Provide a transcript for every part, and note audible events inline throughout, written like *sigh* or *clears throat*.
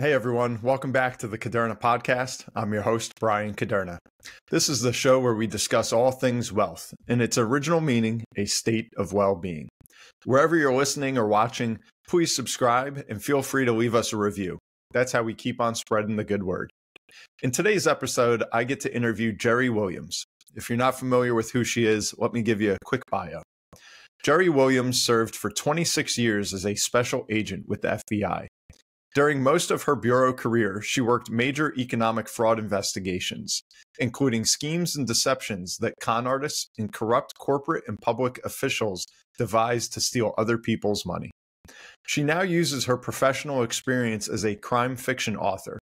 Hey everyone, welcome back to the Kuderna podcast. I'm your host, Brian Kuderna. This is the show where we discuss all things wealth, in its original meaning, a state of well being. Wherever you're listening or watching, please subscribe and feel free to leave us a review. That's how we keep on spreading the good word. In today's episode, I get to interview Jerri Williams. If you're not familiar with who she is, let me give you a quick bio. Jerri Williams served for 26 years as a special agent with the FBI. During most of her bureau career, she worked major economic fraud investigations, including schemes and deceptions that con artists and corrupt corporate and public officials devised to steal other people's money. She now uses her professional experience as a crime fiction author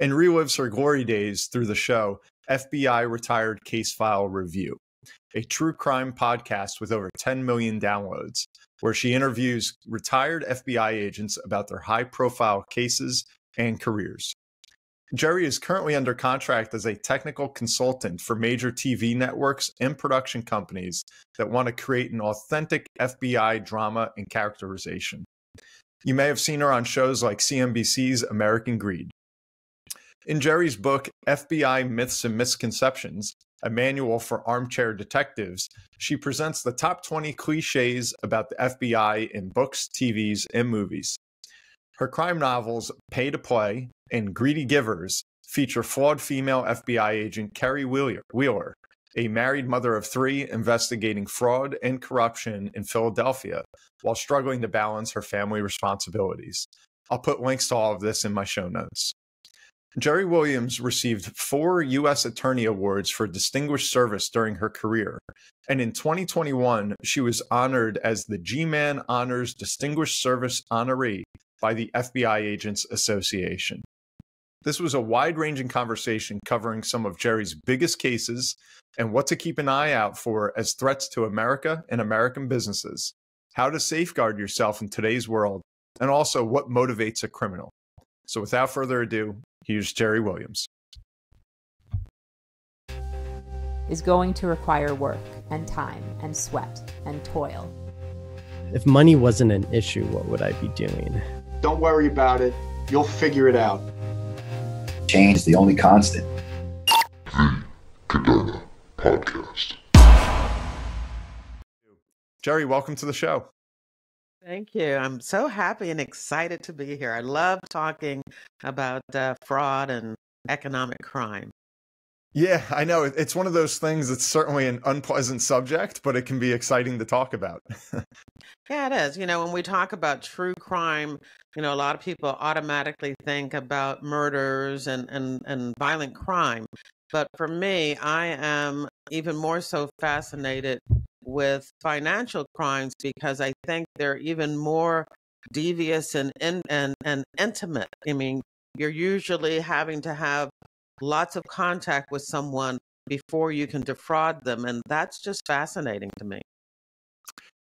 and relives her glory days through the show FBI Retired Case File Review, a true crime podcast with over 10 million downloads, where she interviews retired FBI agents about their high profile cases and careers. Jerri is currently under contract as a technical consultant for major TV networks and production companies that want to create an authentic FBI drama and characterization. You may have seen her on shows like CNBC's American Greed. In Jerri's book, FBI Myths and Misconceptions, a manual for armchair detectives, she presents the top 20 cliches about the FBI in books, TVs, and movies. Her crime novels, Pay to Play and Greedy Givers, feature flawed female FBI agent Carrie Wheeler, a married mother of three investigating fraud and corruption in Philadelphia while struggling to balance her family responsibilities. I'll put links to all of this in my show notes. Jerri Williams received four U.S. Attorney Awards for distinguished service during her career. And in 2021, she was honored as the G Man Honors Distinguished Service Honoree by the FBI Agents Association. This was a wide ranging conversation covering some of Jerri's biggest cases and what to keep an eye out for as threats to America and American businesses, how to safeguard yourself in today's world, and also what motivates a criminal. So without further ado, here's Jerri Williams. Is going to require work and time and sweat and toil. If money wasn't an issue, what would I be doing? Don't worry about it. You'll figure it out. Change is the only constant. The Kuderna Podcast. Jerri, welcome to the show. Thank you. I'm so happy and excited to be here. I love talking about uh, fraud and economic crime. Yeah, I know. It's one of those things that's certainly an unpleasant subject, but it can be exciting to talk about. *laughs* yeah, it is. You know, when we talk about true crime, you know, a lot of people automatically think about murders and, and, and violent crime. But for me, I am even more so fascinated with financial crimes because I think they're even more devious and, and, and, and intimate. I mean, you're usually having to have lots of contact with someone before you can defraud them. And that's just fascinating to me.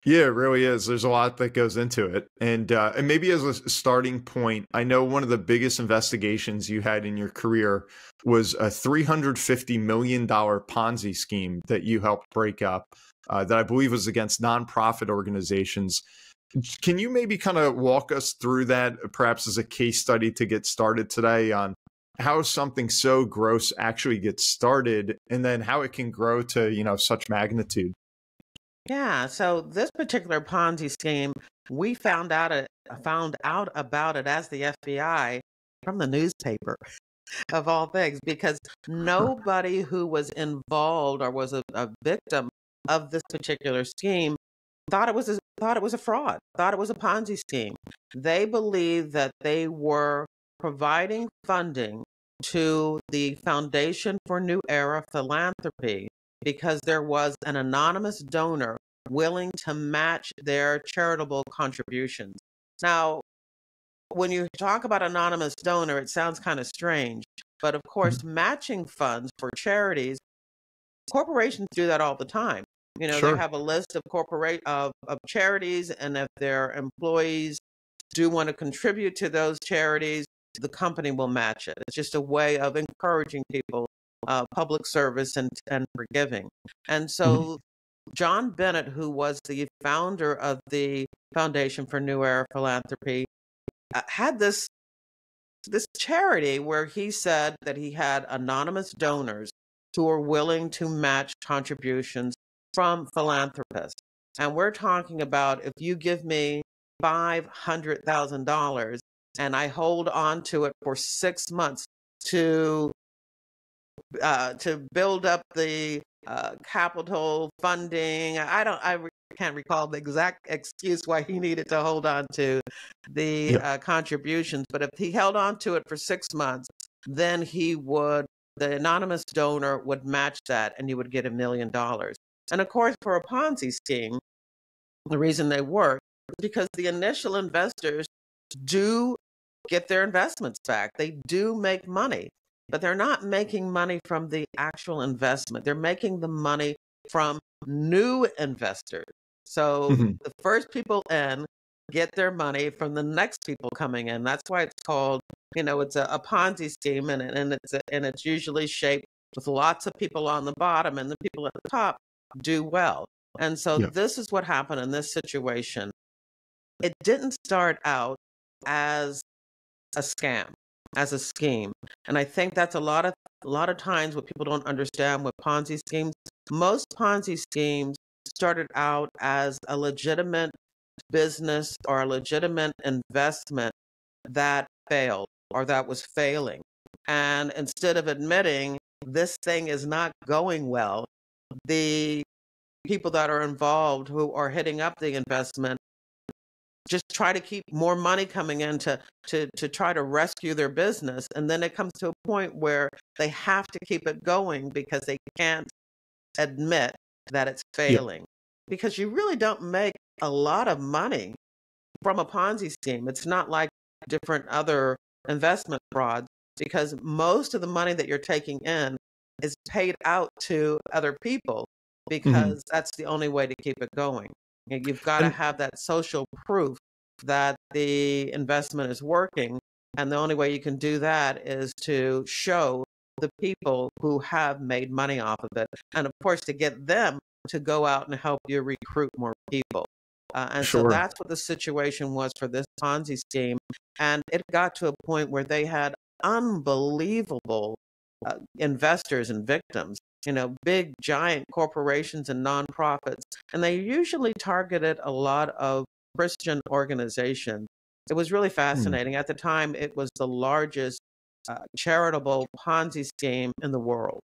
Yeah, it really is. There's a lot that goes into it, and uh, and maybe as a starting point, I know one of the biggest investigations you had in your career was a 350 million dollar Ponzi scheme that you helped break up uh, that I believe was against nonprofit organizations. Can you maybe kind of walk us through that, perhaps as a case study to get started today on how something so gross actually gets started, and then how it can grow to you know such magnitude? Yeah. So this particular Ponzi scheme, we found out it, uh, found out about it as the FBI from the newspaper of all things because *laughs* nobody who was involved or was a, a victim of this particular scheme thought it was a, thought it was a fraud, thought it was a Ponzi scheme. They believed that they were providing funding to the Foundation for New Era Philanthropy because there was an anonymous donor willing to match their charitable contributions. Now, when you talk about anonymous donor, it sounds kind of strange, but of course, mm-hmm. matching funds for charities, corporations do that all the time. You know, sure. they have a list of corporate of, of charities, and if their employees do want to contribute to those charities, the company will match it. It's just a way of encouraging people uh, public service and and forgiving. And mm-hmm. so. John Bennett, who was the founder of the Foundation for New Era Philanthropy, uh, had this this charity where he said that he had anonymous donors who were willing to match contributions from philanthropists. And we're talking about if you give me $500,000 and I hold on to it for six months to uh, to build up the uh, capital funding. I don't. I can't recall the exact excuse why he needed to hold on to the uh, contributions, but if he held on to it for six months, then he would. The anonymous donor would match that, and you would get a million dollars. And of course, for a Ponzi scheme, the reason they work is because the initial investors do get their investments back. They do make money, but they're not making money from the actual investment. They're making the money from new investors. So Mm-hmm. the first people in get their money from the next people coming in. That's why it's called, you know, it's a, a Ponzi scheme, and and it's a, and it's usually shaped with lots of people on the bottom, and the people at the top do well. And so Yeah. this is what happened in this situation. It didn't start out as a scam, as a scheme. And I think that's a lot of a lot of times what people don't understand with Ponzi schemes. Most Ponzi schemes started out as a legitimate business or a legitimate investment that failed or that was failing. And instead of admitting this thing is not going well, the people that are involved who are hitting up the investment just try to keep more money coming in to, to, to try to rescue their business. And then it comes to a point where they have to keep it going because they can't admit that it's failing. Because you really don't make a lot of money from a Ponzi scheme. It's not like different other investment frauds because most of the money that you're taking in is paid out to other people mm-hmm. because that's the only way to keep it going. You- You've got to have that social proof that the investment is working. And the only way you can do that is to show the people who have made money off of it. And of course, to get them to go out and help you recruit more people. Uh, and so that's what the situation was for this Ponzi scheme. And it got to a point where they had unbelievable uh, investors and victims, you know, big, giant corporations and nonprofits. And they usually targeted a lot of Christian organizations. It was really fascinating. At the time, it was the largest uh, charitable Ponzi scheme in the world.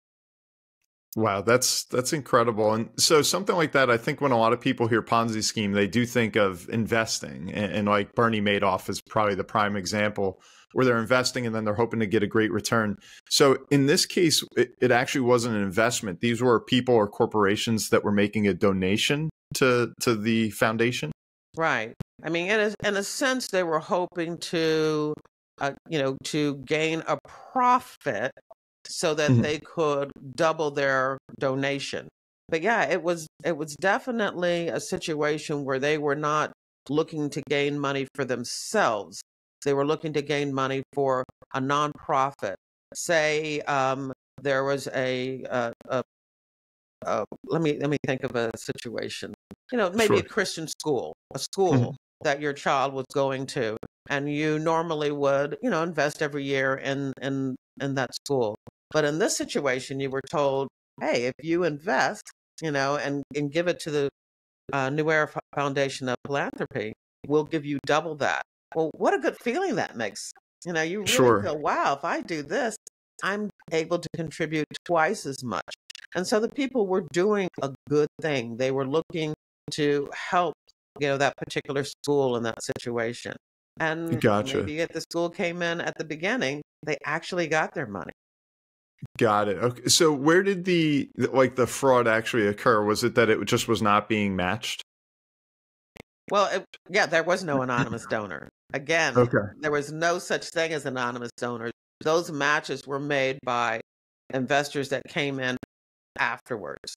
Wow, that's that's incredible. And so something like that, I think when a lot of people hear Ponzi scheme, they do think of investing, and, and like Bernie Madoff is probably the prime example where they're investing and then they're hoping to get a great return. So in this case, it, it actually wasn't an investment. These were people or corporations that were making a donation to to the foundation. Right. I mean, in a, in a sense, they were hoping to, uh, you know, to gain a profit so that Mhm. they could double their donation. But yeah, it was it was definitely a situation where they were not looking to gain money for themselves. They were looking to gain money for a nonprofit. Say um, there was a, a, a, a let me let me think of a situation. You know, maybe a Christian school, a school Mhm. that your child was going to, and you normally would, you know, invest every year in in in that school. But in this situation, you were told, hey, if you invest, you know, and and give it to the uh, New Era Foundation of Philanthropy, we'll give you double that. Well, what a good feeling that makes. You know, you really Sure. feel, wow, if I do this, I'm able to contribute twice as much. And so the people were doing a good thing. They were looking to help, you know, that particular school in that situation. And Gotcha. maybe if the school came in at the beginning, they actually got their money. Got it. Okay. So where did the like the fraud actually occur? Was it that it just was not being matched? Well, it, yeah, there was no mm, mm, anonymous mm. donor. Again, Okay. there was no such thing as anonymous donors. Those matches were made by investors that came in afterwards.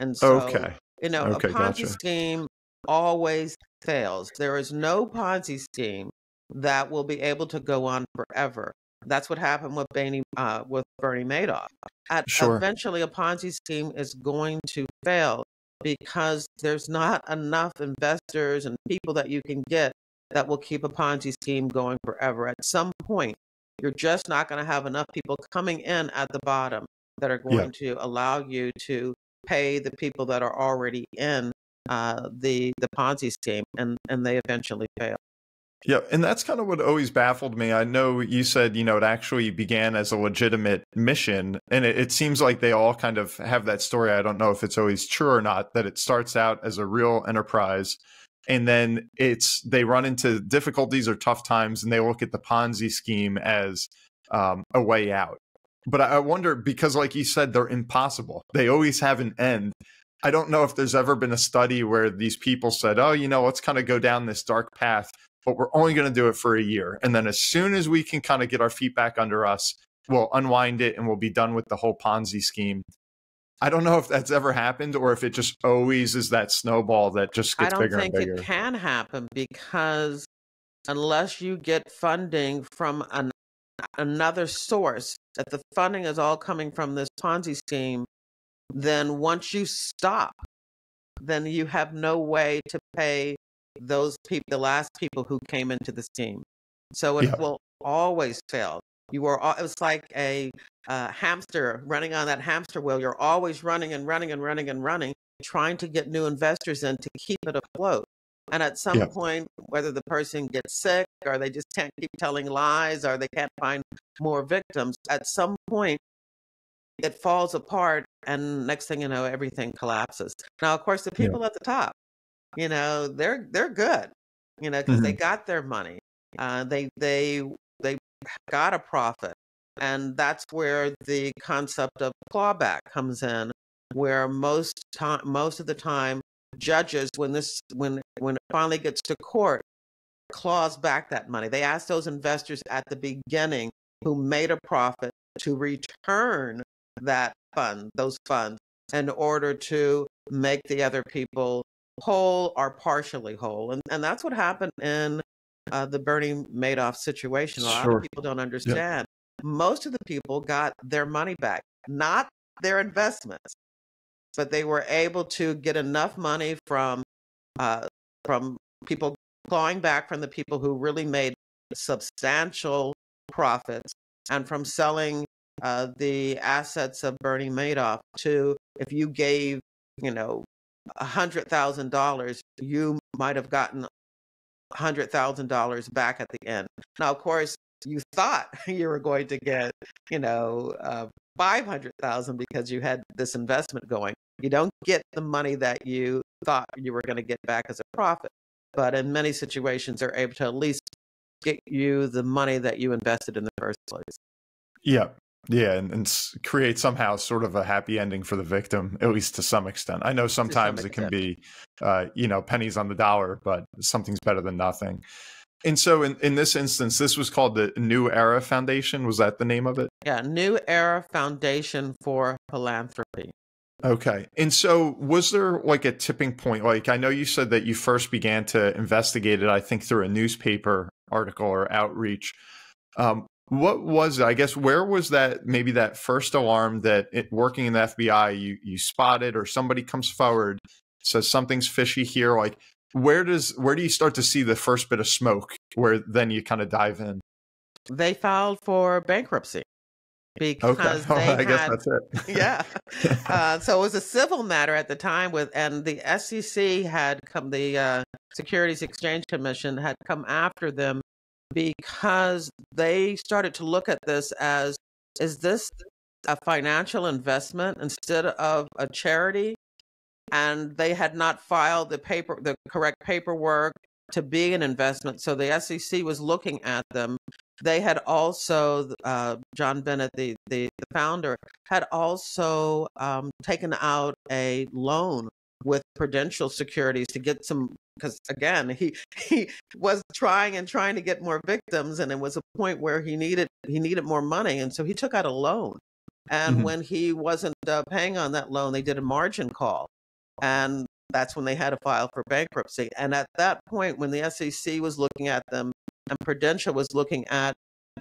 And so, Okay. you know, Okay, a Ponzi gotcha. scheme always fails. There is no Ponzi scheme that will be able to go on forever. That's what happened with Bernie, uh, with Bernie Madoff. At, Sure. Eventually, a Ponzi scheme is going to fail because there's not enough investors and people that you can get that will keep a Ponzi scheme going forever. At some point, you're just not going to have enough people coming in at the bottom that are going to allow you to pay the people that are already in uh, the the Ponzi scheme, and and they eventually fail. Yeah, and that's kind of what always baffled me. I know you said, you know, it actually began as a legitimate mission, and it, it, seems like they all kind of have that story. I don't know if it's always true or not, that it starts out as a real enterprise, and then it's they run into difficulties or tough times, and they look at the Ponzi scheme as um, a way out. But I wonder because, like you said, they're impossible. They always have an end. I don't know if there's ever been a study where these people said, "Oh, you know, let's kind of go down this dark path." But we're only going to do it for a year. And then as soon as we can kind of get our feet back under us, we'll unwind it and we'll be done with the whole Ponzi scheme. I don't know if that's ever happened or if it just always is that snowball that just gets bigger and bigger. I don't think it can happen because unless you get funding from an, another source, that the funding is all coming from this Ponzi scheme, then once you stop, then you have no way to pay those people, the last people who came into the team. So it yeah. will always fail. You were, it was like a uh, hamster running on that hamster wheel. You're always running and running and running and running, trying to get new investors in to keep it afloat. And at some yeah. point, whether the person gets sick or they just can't keep telling lies or they can't find more victims, at some point, it falls apart. And next thing you know, everything collapses. Now, of course, the people yeah. at the top, you know they're they're good you know because mm-hmm. they got their money uh, they they they got a profit and that's where the concept of clawback comes in where most time most of the time judges when this when when it finally gets to court claws back that money they ask those investors at the beginning who made a profit to return that fund those funds in order to make the other people whole or partially whole. And, and that's what happened in uh, the Bernie Madoff situation. A lot sure. of people don't understand. Most of the people got their money back, not their investments, but they were able to get enough money from uh, from people clawing back from the people who really made substantial profits and from selling uh, the assets of Bernie Madoff to if you gave, you know, $100,000, you might have gotten a $100,000 back at the end. Now, of course, you thought *laughs* you were going to get, you know, uh, 500,000 because you had this investment going. You don't get the money that you thought you were going to get back as a profit. But in many situations, they're able to at least get you the money that you invested in the first place. Yeah. Yeah, and, and, create somehow sort of a happy ending for the victim, at least to some extent. I know sometimes it can be, uh, you know, pennies on the dollar, but something's better than nothing. And so, in, in this instance, this was called the New Era Foundation. Was that the name of it? Yeah, New Era Foundation for Philanthropy. Okay. And so, was there like a tipping point? Like, I know you said that you first began to investigate it, I think, through a newspaper article or outreach. Um, what was? I guess where was that maybe that first alarm that it, working in the FBI you you spotted or somebody comes forward says something's fishy here like where does where do you start to see the first bit of smoke where then you kind of dive in? They filed for bankruptcy because *laughs* okay. oh, I had, guess that's it. *laughs* yeah. *laughs* Uh, so it was a civil matter at the time with, and the SEC had come, the uh, Securities Exchange Commission had come after them because they started to look at this as is this a financial investment instead of a charity? And they had not filed the paper, the correct paperwork to be an investment. So the SEC was looking at them. They had also, uh, John Bennett, the, the, founder, had also um, taken out a loan with Prudential Securities to get some because again he he was trying and trying to get more victims and it was a point where he needed he needed more money and so he took out a loan and mm-hmm. when he wasn't uh, paying on that loan they did a margin call and that's when they had to file for bankruptcy and at that point when the SEC was looking at them and Prudential was looking at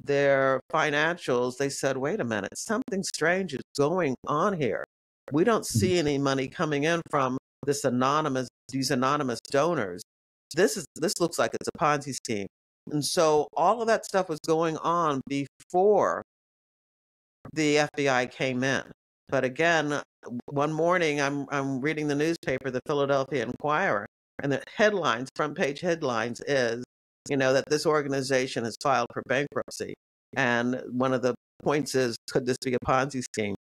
their financials they said wait a minute something strange is going on here we don't mm-hmm. see any money coming in from this anonymous these anonymous donors. This is this looks like it's a Ponzi scheme. And so all of that stuff was going on before the FBI came in. But again, uh, one morning I'm I'm reading the newspaper, the Philadelphia Inquirer, and the headlines, front page headlines is, you know, that this organization has filed for bankruptcy. And one of the points is, could this be a Ponzi scheme?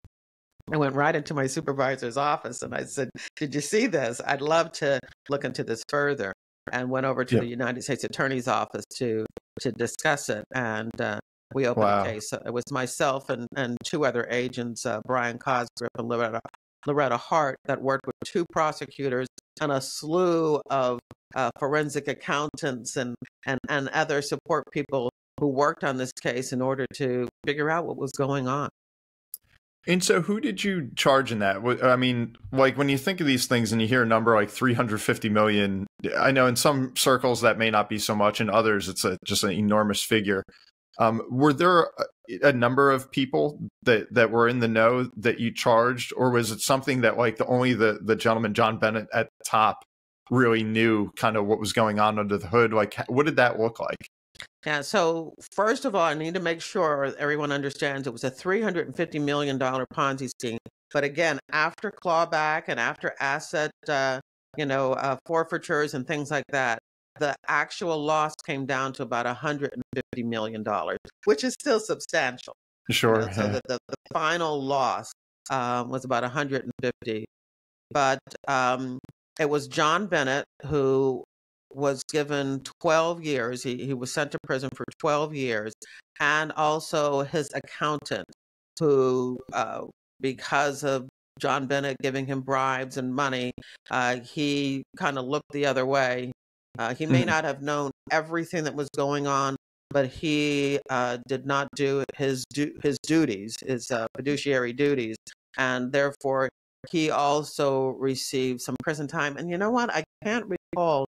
I went right into my supervisor's office and I said, Did you see this? I'd love to look into this further. And went over to Yeah. the United States Attorney's Office to to discuss it. And uh, we opened Wow. a case. It was myself and, and two other agents, uh, Brian Cosgrove and Loretta, Loretta Hart, that worked with two prosecutors and a slew of uh, forensic accountants and, and, and other support people who worked on this case in order to figure out what was going on. And so, who did you charge in that? I mean, like when you think of these things and you hear a number like 350 million, I know in some circles that may not be so much, in others it's a, just an enormous figure. Um, were there a, a number of people that, that were in the know that you charged, or was it something that like the only the the gentleman John Bennett at the top really knew kind of what was going on under the hood? Like, what did that look like? Yeah, so first of all, I need to make sure everyone understands it was a $350 million Ponzi scheme. But again, after clawback and after asset, uh, you know, uh, forfeitures and things like that, the actual loss came down to about $150 million, which is still substantial. you Sure. know, so the, the, the final loss um, was about 150. But um, it was John Bennett who was given 12 years. He, he was sent to prison for 12 years, and also his accountant, who, uh, because of John Bennett giving him bribes and money, uh, he kind of looked the other way. Uh, he may Mhm. not have known everything that was going on, but he uh, did not do his du- his duties, his uh, fiduciary duties, and therefore he also received some prison time. And you know what? I can't recall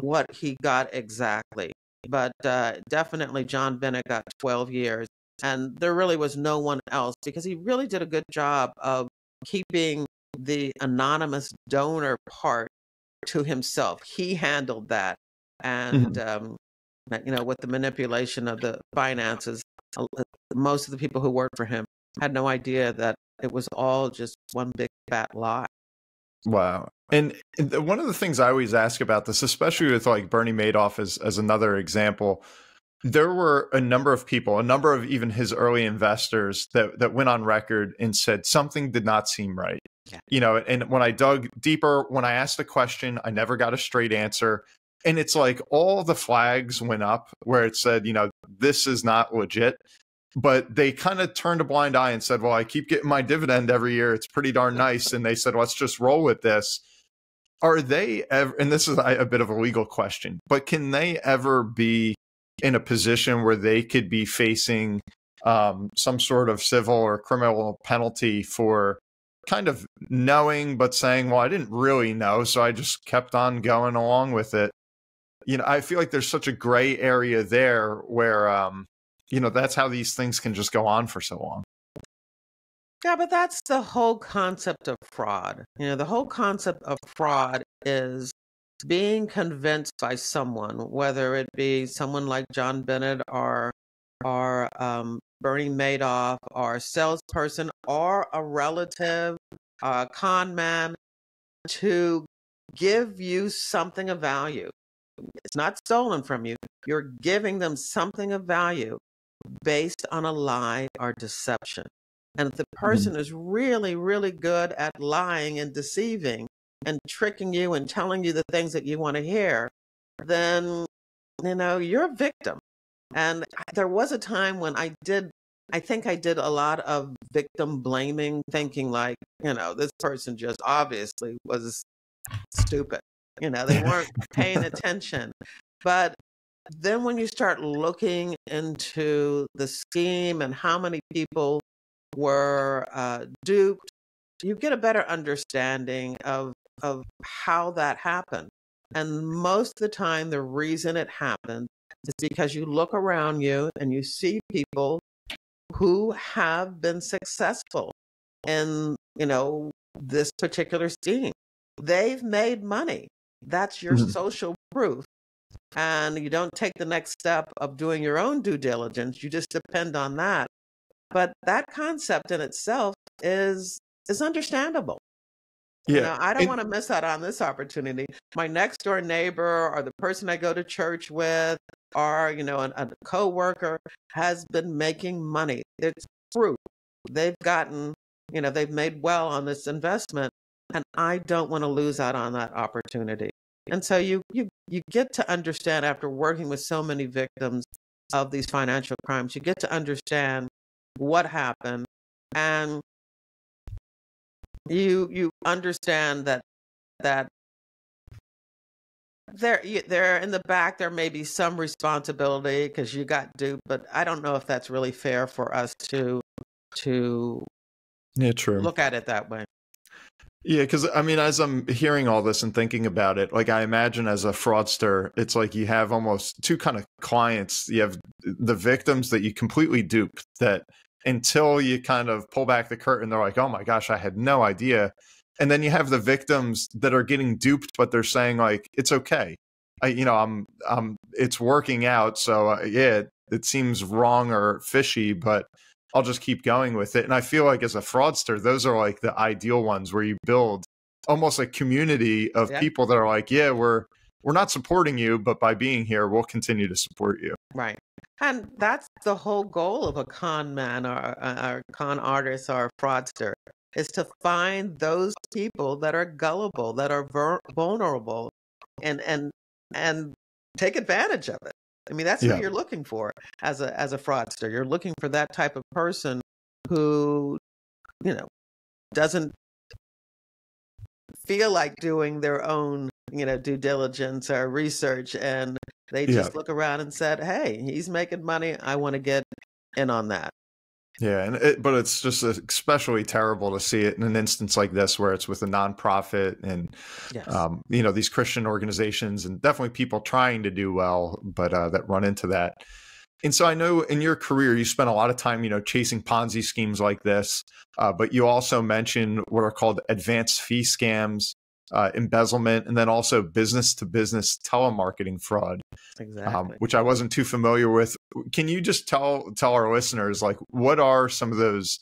what he got exactly, but uh, definitely John Bennett got 12 years, and there really was no one else because he really did a good job of keeping the anonymous donor part to himself. He handled that, and um, you know, with the manipulation of the finances, uh, most of the people who worked for him had no idea that it was all just one big fat lie. Wow. And one of the things I always ask about this, especially with like Bernie Madoff as, as another example, there were a number of people, a number of even his early investors that, that went on record and said something did not seem right. Yeah. You know, and when I dug deeper, when I asked the question, I never got a straight answer. And it's like all the flags went up where it said, you know, this is not legit. But they kind of turned a blind eye and said, well, I keep getting my dividend every year. It's pretty darn nice. And they said, let's just roll with this. Are they ever, and this is a, bit of a legal question, but can they ever be in a position where they could be facing um, some sort of civil or criminal penalty for kind of knowing, but saying, well, I didn't really know. So I just kept on going along with it. You know, I feel like there's such a gray area there where, um, you know, that's how these things can just go on for so long. Yeah, but that's the whole concept of fraud. You know, the whole concept of fraud is being convinced by someone, whether it be someone like John Bennett or or um, Bernie Madoff or a salesperson or a relative, a con man, to give you something of value. It's not stolen from you. You're giving them something of value based on a lie or deception. And if the mm-hmm. person is really, really good at lying and deceiving and tricking you and telling you the things that you want to hear, then, you know, you're a victim. And there was a time when I did, I think I did a lot of victim blaming, thinking like, you know, this person just obviously was stupid. You know, they weren't paying *laughs* attention. But then when you start looking into the scheme and how many people were uh, duped, you get a better understanding of of how that happened. And most of the time, the reason it happened is because you look around you and you see people who have been successful in you know this particular scheme. They've made money. That's your Mhm. social proof and you don't take the next step of doing your own due diligence. You just depend on that. But that concept in itself is is understandable. Yeah. You know, I don't And- want to miss out on this opportunity. My next door neighbor or the person I go to church with or, you know, an, a coworker has been making money. It's fruit. They've gotten, you know, they've made well on this investment and I don't want to lose out on that opportunity. And so you you you get to understand after working with so many victims of these financial crimes, you get to understand what happened and you you understand that that there you- there in the back there may be some responsibility because you got duped but i don't know if that's really fair for us to to Yeah, true. look at it that way Yeah, because I mean, as I'm hearing all this and thinking about it, like I imagine as a fraudster, it's like you have almost two kind of clients. You have the victims that you completely duped, that until you kind of pull back the curtain, they're like, oh my gosh, I had no idea. And then you have the victims that are getting duped, but they're saying like, it's okay. I, you know, I'm, I'm, it's working out. So uh, yeah, it, it seems wrong or fishy, but I'll just keep going with it. And I feel like as a fraudster, those are like the ideal ones where you build almost a community of Yeah. people that are like, yeah, we're we're not supporting you, but by being here, we'll continue to support you. right and that's the whole goal of a con man or a or con artist or a fraudster is to find those people that are gullible that are vulnerable and and and take advantage of it i mean that's Yeah. what you're looking for as a as a fraudster you're looking for that type of person who you know doesn't feel like doing their own you know due diligence or research and they Yeah. just look around and said hey he's making money i want to get in on that Yeah, and it, but it's just especially terrible to see it in an instance like this where it's with a nonprofit and yes um, you know these Christian organizations and definitely people trying to do well, but uh, that run into that. And so I know in your career you spent a lot of time, you know, chasing Ponzi schemes like this, uh, but you also mentioned what are called advanced fee scams, uh, embezzlement, and then also business to business telemarketing fraud, exactly um, which I wasn't too familiar with. Can you just tell tell our listeners like what are some of those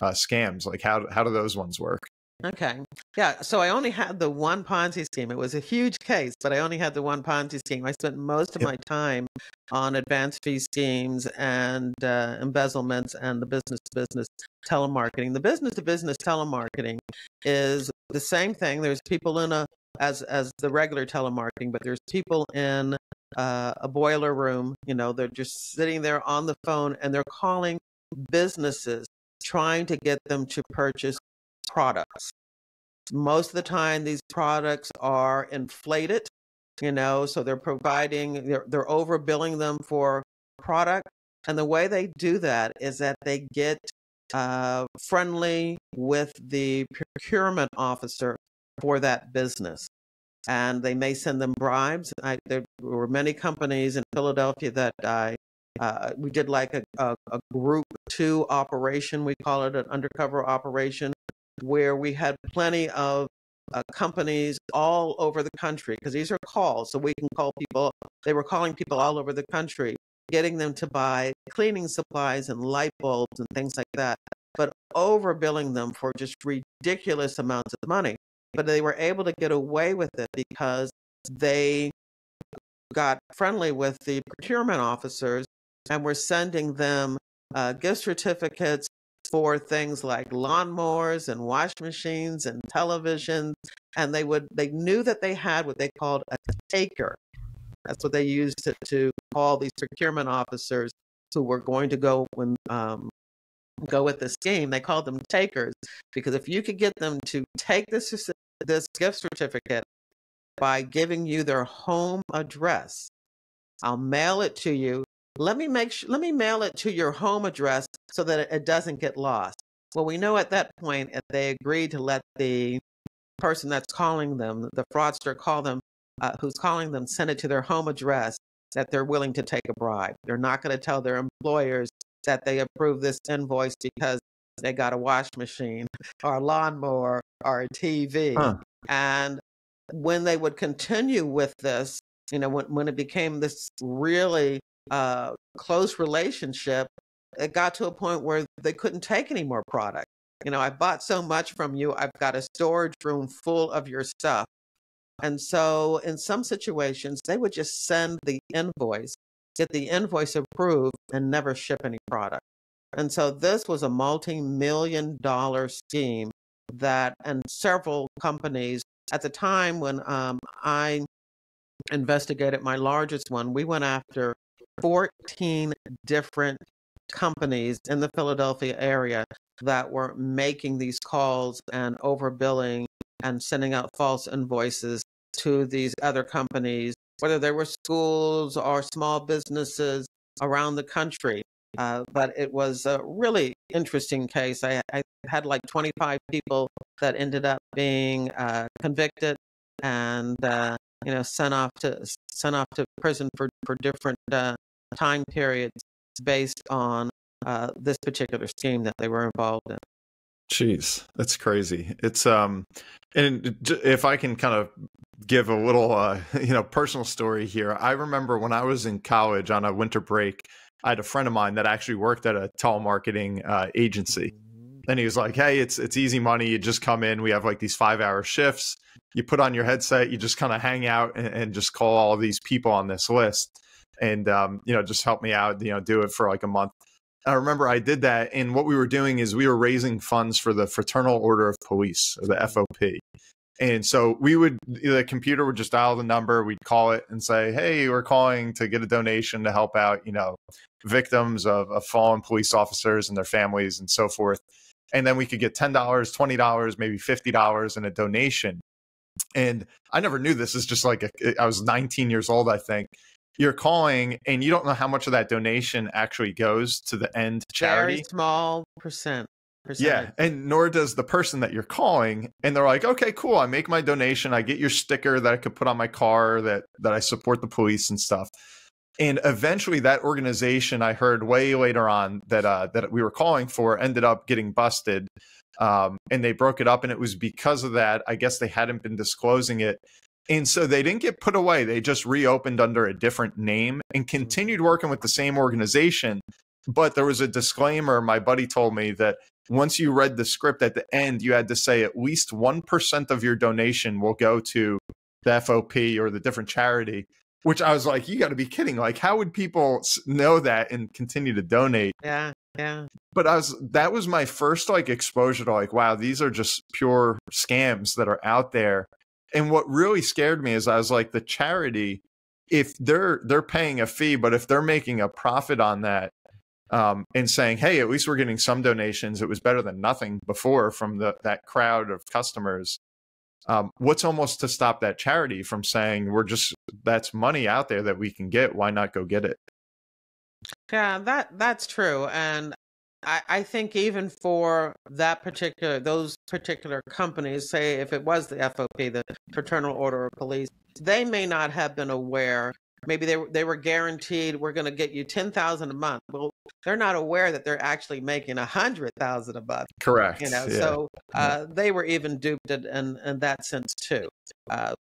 uh, scams? Like how how do those ones work? Okay. Yeah. So I only had the one Ponzi scheme. It was a huge case, but I only had the one Ponzi scheme. I spent most of Yep. my time on advanced fee schemes and uh, embezzlements and the business to business telemarketing. The business to business telemarketing is the same thing. There's people in a as as the regular telemarketing, but there's people in uh, a boiler room. You know, they're just sitting there on the phone and they're calling businesses trying to get them to purchase products. Most of the time, these products are inflated, you know, so they're providing, they're, they're overbilling them for product. And the way they do that is that they get uh, friendly with the procurement officer for that business. And they may send them bribes. I, there were many companies in Philadelphia that I uh, we did like a, a, a group two operation. We call it an undercover operation, where we had plenty of uh, companies all over the country because these are calls, so we can call people. They were calling people all over the country, getting them to buy cleaning supplies and light bulbs and things like that, but overbilling them for just ridiculous amounts of money. But they were able to get away with it because they got friendly with the procurement officers and were sending them uh, gift certificates for things like lawnmowers and wash machines and televisions and they would they knew that they had what they called a taker. That's what they used to, to call these procurement officers who were going to go when um, go with the scheme they called them takers because if you could get them to take this this gift certificate by giving you their home address i'll mail it to you let me make sure, let me mail it to your home address so that it, it doesn't get lost. Well, we know at that point if they agreed to let the person that's calling them, the fraudster, call them, uh, who's calling them, send it to their home address, that they're willing to take a bribe. They're not going to tell their employers that they approve this invoice because they got a wash machine *laughs* or a lawnmower or a TV. Huh. And when they would continue with this, you know, when, when it became this really uh, close relationship, it got to a point where they couldn't take any more product. You know, I bought so much from you, I've got a storage room full of your stuff. And so in some situations, they would just send the invoice, get the invoice approved, and never ship any product. And so this was a multi million dollar scheme that, and several companies at the time when um, I investigated my largest one, we went after 14 different companies in the Philadelphia area that were making these calls and overbilling and sending out false invoices to these other companies, whether they were schools or small businesses around the country. Uh, but it was a really interesting case. I, I, had like 25 people that ended up being uh, convicted and uh, you know sent off to sent off to prison for for different uh, time periods based on uh, this particular scheme that they were involved in. Jeez, that's crazy. It's um, and if I can kind of give a little uh, *laughs* you know personal story here, I remember when I was in college on a winter break, I had a friend of mine that actually worked at a telemarketing uh, agency, and he was like, "Hey, it's it's easy money. You just come in. We have like these five hour shifts. You put on your headset. You just kind of hang out and, and, just call all these people on this list, and um, you know, just help me out. You know, do it for like a month." I remember I did that, and what we were doing is we were raising funds for the Fraternal Order of Police, or the FOP. And so we would, the computer would just dial the number, we'd call it and say, Hey, we're calling to get a donation to help out, you know, victims of, of fallen police officers and their families and so forth. And then we could get $10, $20, maybe $50 in a donation. And I never knew this is just like, a, I was 19 years old, I think you're calling and you don't know how much of that donation actually goes to the end charity. Very small percent. Yeah, and nor does the person that you're calling. And they're like, okay, cool. I make my donation. I get your sticker that I could put on my car that that I support the police and stuff. And eventually, that organization I heard way later on that uh, that we were calling for ended up getting busted, um, and they broke it up. And it was because of that. I guess they hadn't been disclosing it, and so they didn't get put away. They just reopened under a different name and mm-hmm. continued working with the same organization. But there was a disclaimer. My buddy told me that once you read the script at the end, you had to say at least 1% of your donation will go to the FOP or the different charity, which I was like, you got to be kidding. Like, how would people know that and continue to donate? Yeah. Yeah. But I was, that was my first like exposure to like, wow, these are just pure scams that are out there and what really scared me is I was like, the charity, if they're they're paying a fee, but if they're making a profit on that, um, and saying, hey, at least we're getting some donations. It was better than nothing before from the that crowd of customers. Um, what's almost to stop that charity from saying we're just that's money out there that we can get. Why not go get it? Yeah, that that's true. And I, I think even for that particular those particular companies, say if it was the FOP, the Fraternal Order of Police, they may not have been aware. Maybe they they were guaranteed we're going to get you ten thousand a month. Well, they're not aware that they're actually making a hundred thousand a month. Correct. You know, yeah. so uh, they were even duped in in that sense too. Uh,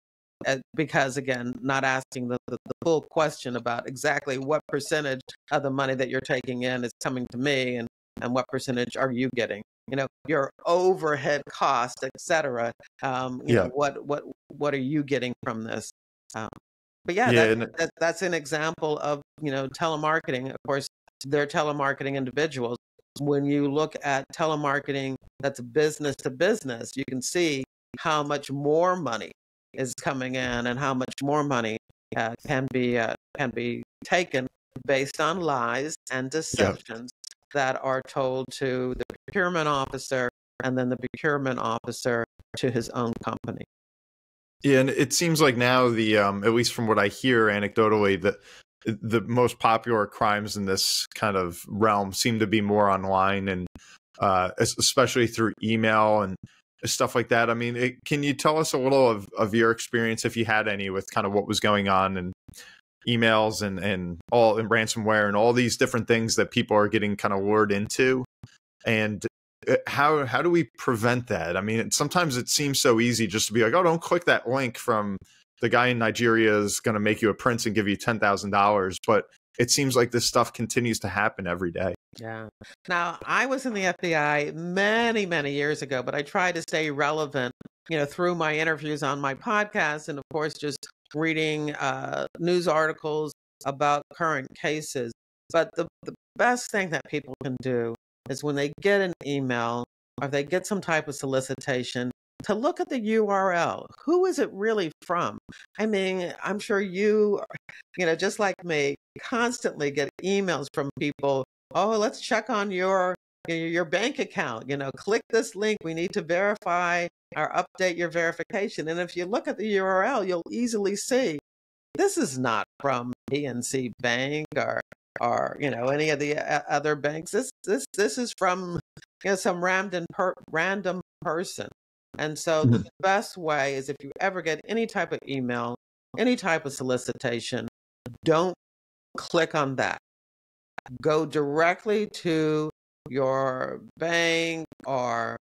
because again, not asking the, the, the, full question about exactly what percentage of the money that you're taking in is coming to me and and what percentage are you getting you know your overhead cost etc um you yeah. know what what what are you getting from this um, but yeah, yeah that, that, that's an example of you know telemarketing. Of course they're telemarketing individuals. When you look at telemarketing that's business to business you can see how much more money is coming in and how much more money uh, can be uh, can be taken based on lies and deceptions that are told to the procurement officer and then the procurement officer to his own company. Yeah, and it seems like now the um, at least from what I hear anecdotally, that the most popular crimes in this kind of realm seem to be more online and uh, especially through email and stuff like that. I mean, it, can you tell us a little of, of your experience, if you had any, with kind of what was going on and emails and and all and ransomware and all these different things that people are getting kind of lured into and uh, how how do we prevent that i mean sometimes it seems so easy just to be like oh don't click that link from the guy in Nigeria is going to make you a prince and give you ten thousand dollars, but it seems like this stuff continues to happen every day. Yeah. Now, I was in the FBI many, many years ago, but I try to stay relevant, you know, through my interviews on my podcast and, of course, just reading uh, news articles about current cases. But the, the best thing that people can do is when they get an email or they get some type of solicitation to look at the URL. Who is it really from? I mean, I'm sure you, you know, just like me, constantly get emails from people. Oh, let's check on your your bank account. You know, click this link. We need to verify or update your verification. And if you look at the URL, you'll easily see this is not from PNC Bank or or you know any of the uh, other banks. This this this is from you know some random per, random person. And so the mm-hmm. best way is if you ever get any type of email, any type of solicitation, don't click on that. Go directly to your bank or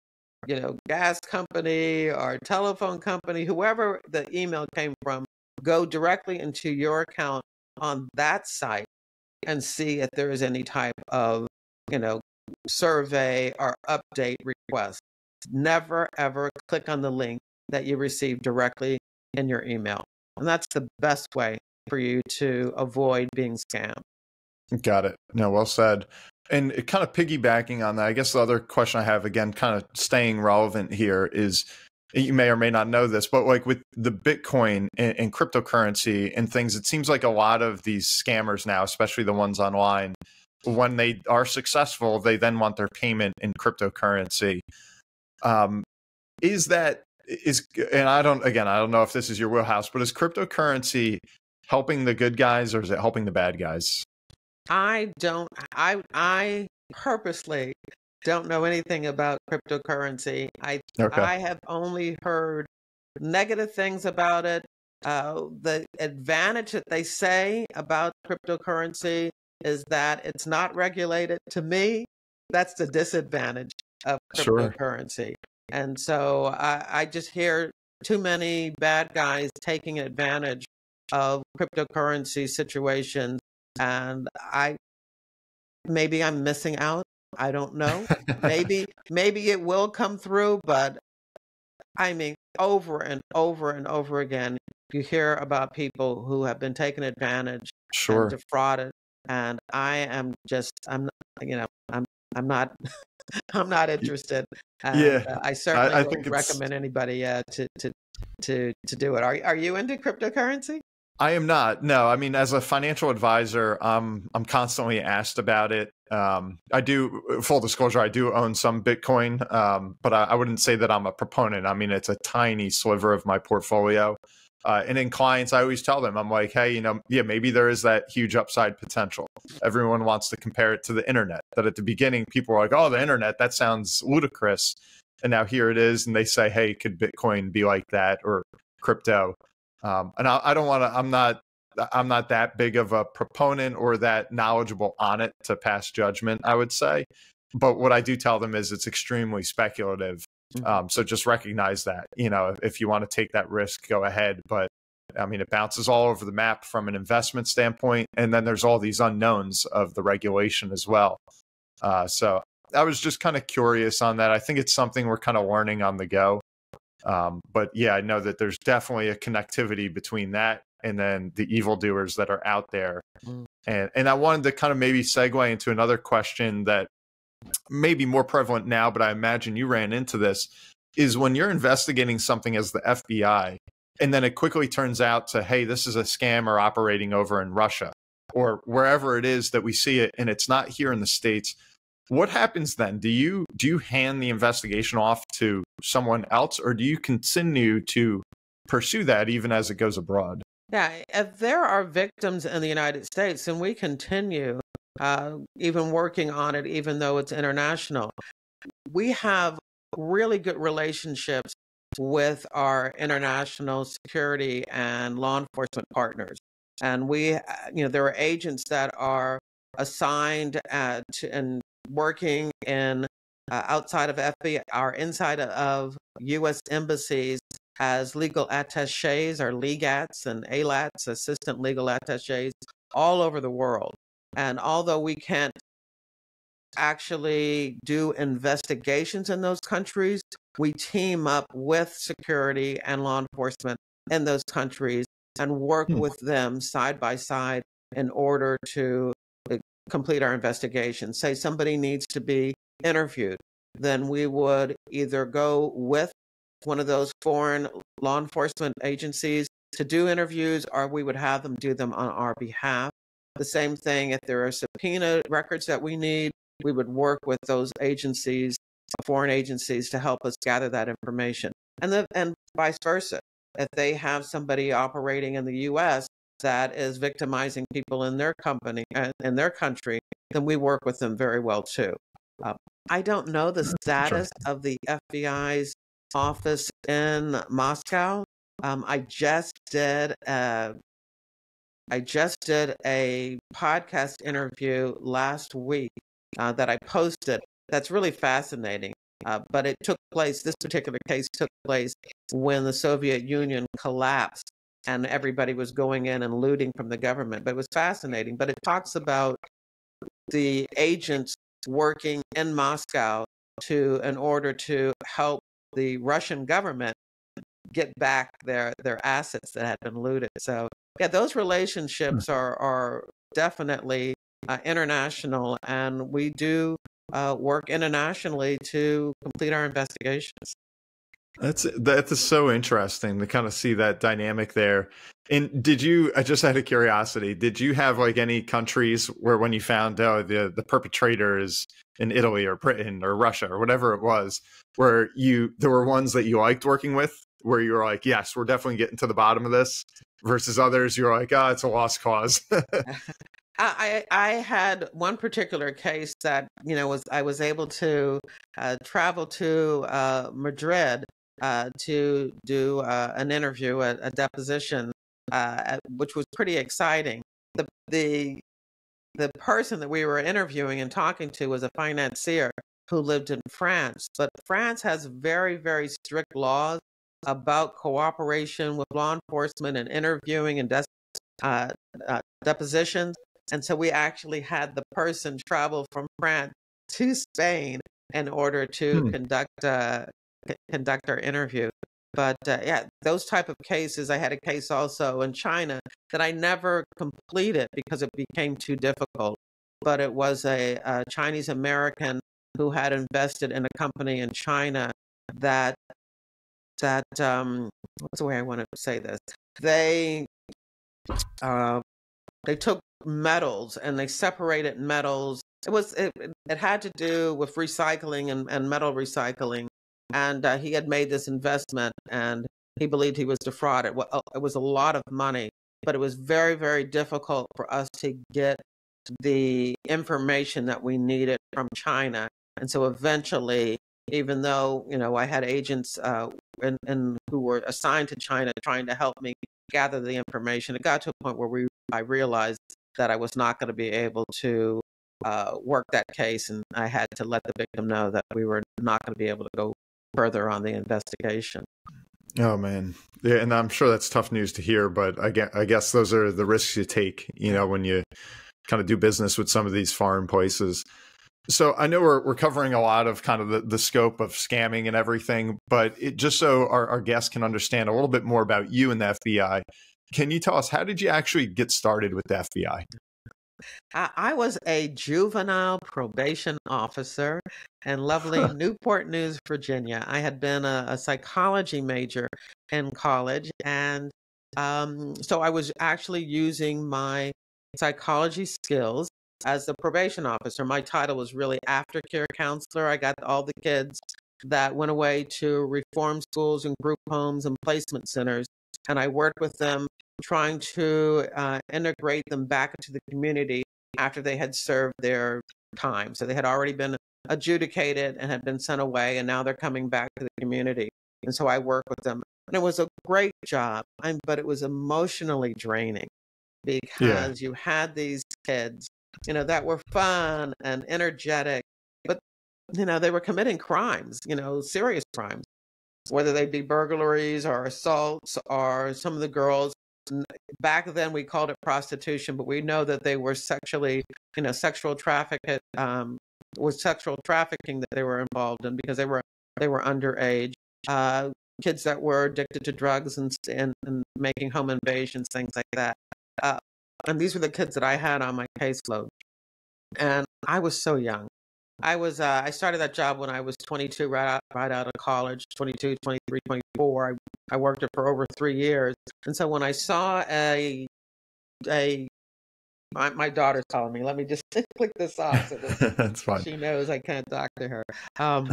you know gas company or telephone company whoever the email came from go directly into your account on that site and see if there is any type of you know survey or update request never ever click on the link that you receive directly in your email. And that's the best way for you to avoid being scammed. Got it. No, well said. And kind of piggybacking on that, I guess the other question I have, again, kind of staying relevant here is you may or may not know this, but like with the Bitcoin and, and, cryptocurrency and things, it seems like a lot of these scammers now, especially the ones online, when they are successful, they then want their payment in cryptocurrency. Um, is that is and I don't again I don't know if this is your wheelhouse, but is cryptocurrency helping the good guys or is it helping the bad guys? I don't. I I purposely don't know anything about cryptocurrency. I okay. I have only heard negative things about it. Uh, the advantage that they say about cryptocurrency is that it's not regulated. To me, that's the disadvantage of cryptocurrency. Sure. And so I, I just hear too many bad guys taking advantage of cryptocurrency situations. And I maybe I'm missing out. I don't know. *laughs* maybe maybe it will come through, but I mean over and over and over again you hear about people who have been taken advantage sure. and defrauded and I am just I'm you know I'm I'm not *laughs* I'm not interested. And, yeah, uh, I certainly I, I would recommend anybody uh, to to to to do it. Are are you into cryptocurrency? I am not. No, I mean, as a financial advisor, I'm I'm constantly asked about it. Um, I do full disclosure, I do own some Bitcoin, um, but I, I, wouldn't say that I'm a proponent. I mean, it's a tiny sliver of my portfolio. Uh, and in clients, I always tell them, I'm like, hey, you know, yeah, maybe there is that huge upside potential. Everyone wants to compare it to the internet. That at the beginning, people were like, oh, the internet, that sounds ludicrous. And now here it is. And they say, hey, could Bitcoin be like that or crypto? Um, and I, I don't want to, I'm not, I'm not that big of a proponent or that knowledgeable on it to pass judgment, I would say. But what I do tell them is it's extremely speculative Mm-hmm. Um, so just recognize that, you know, if you want to take that risk, go ahead. But I mean, it bounces all over the map from an investment standpoint. And then there's all these unknowns of the regulation as well. Uh, so I was just kind of curious on that. I think it's something we're kind of learning on the go. Um, but yeah, I know that there's definitely a connectivity between that and then the evildoers that are out there. Mm. And and I wanted to kind of maybe segue into another question that maybe more prevalent now, but I imagine you ran into this, is when you're investigating something as the FBI, and then it quickly turns out to, hey, this is a scammer operating over in Russia or wherever it is that we see it, and it's not here in the States. What happens then? Do you do you hand the investigation off to someone else, or do you continue to pursue that even as it goes abroad? Yeah, if there are victims in the United States, and we continue uh, even working on it, even though it's international. We have really good relationships with our international security and law enforcement partners. And we, uh, you know, there are agents that are assigned at, and working in uh, outside of FBI, are inside of U.S. embassies as legal attaches or legats and ALATs, assistant legal attaches, all over the world. And although we can't actually do investigations in those countries, we team up with security and law enforcement in those countries and work Hmm. with them side by side in order to complete our investigation. Say somebody needs to be interviewed, then we would either go with one of those foreign law enforcement agencies to do interviews, or we would have them do them on our behalf. The same thing if there are subpoena records that we need, we would work with those agencies, foreign agencies, to help us gather that information. And the, and vice versa. If they have somebody operating in the U.S. that is victimizing people in their company uh, in their country, then we work with them very well too. Uh, I don't know the status of the FBI's office in Moscow. Um, I just did a, I just did a podcast interview last week uh, that I posted. That's really fascinating. Uh, but it took place. This particular case took place when the Soviet Union collapsed and everybody was going in and looting from the government. But it was fascinating. But it talks about the agents working in Moscow to in order to help the Russian government get back their their assets that had been looted. So yeah, those relationships are are definitely uh, international, and we do uh, work internationally to complete our investigations. That's that is so interesting to kind of see that dynamic there. And did you? I just out of curiosity, did you have like any countries where when you found out oh, the the perpetrator is in Italy or Britain or Russia or whatever it was, where you there were ones that you liked working with, where you were like, yes, we're definitely getting to the bottom of this, versus others you're like, oh, it's a lost cause. *laughs* *laughs* I I had one particular case that you know was I was able to uh, travel to uh, Madrid uh, to do uh, an interview, a, a deposition, uh, which was pretty exciting. The the the person that we were interviewing and talking to was a financier who lived in France, but France has very very strict laws about cooperation with law enforcement and interviewing and des- uh, depositions. And so we actually had the person travel from France to Spain in order to hmm. conduct uh, conduct our interview. But uh, yeah, those type of cases. I had a case also in China that I never completed because it became too difficult. But it was a, a Chinese American who had invested in a company in China that that um, what's the way I want to say this? They uh, they took metals and they separated metals. It was it, it had to do with recycling and, and metal recycling. And uh, he had made this investment and he believed he was defrauded. Uh, it was a lot of money, but it was very, very difficult for us to get the information that we needed from China. And so eventually, even though, you know, I had agents uh, and who were assigned to China trying to help me gather the information, it got to a point where we I realized that I was not going to be able to uh, work that case, and I had to let the victim know that we were not going to be able to go further on the investigation. Oh man, yeah, and I'm sure that's tough news to hear, but I guess, I guess those are the risks you take, you know, when you kind of do business with some of these foreign places. So I know we're we're covering a lot of kind of the, the scope of scamming and everything, but it, just so our, our guests can understand a little bit more about you and the FBI, can you tell us how did you actually get started with the FBI? I, was a juvenile probation officer in lovely *laughs* Newport News, Virginia. I had been a, a psychology major in college, and um, so I was actually using my psychology skills as a probation officer. My title was really aftercare counselor. I got all the kids that went away to reform schools and group homes and placement centers, and I worked with them trying to uh, integrate them back into the community after they had served their time. So they had already been adjudicated and had been sent away, and now they're coming back to the community. And so I work with them. And it was a great job, but it was emotionally draining because yeah. you had these kids, you know, that were fun and energetic, but, you know, they were committing crimes, you know, serious crimes. whether they be burglaries or assaults or some of the girls. Back then, we called it prostitution, but we know that they were sexually, you know, sexual traffic um, was sexual trafficking that they were involved in because they were they were underage. Uh, kids that were addicted to drugs and, and, and making home invasions, things like that. Uh, and these were the kids that I had on my caseload. And I was so young. I was uh, I started that job when I was 22, right out, right out of college, 22, 23, 24. I, I worked it for over three years. And so when I saw a a my, my daughter's telling me, let me just *laughs* click this off so that *laughs* That's fine. she knows I can't talk to her. Um,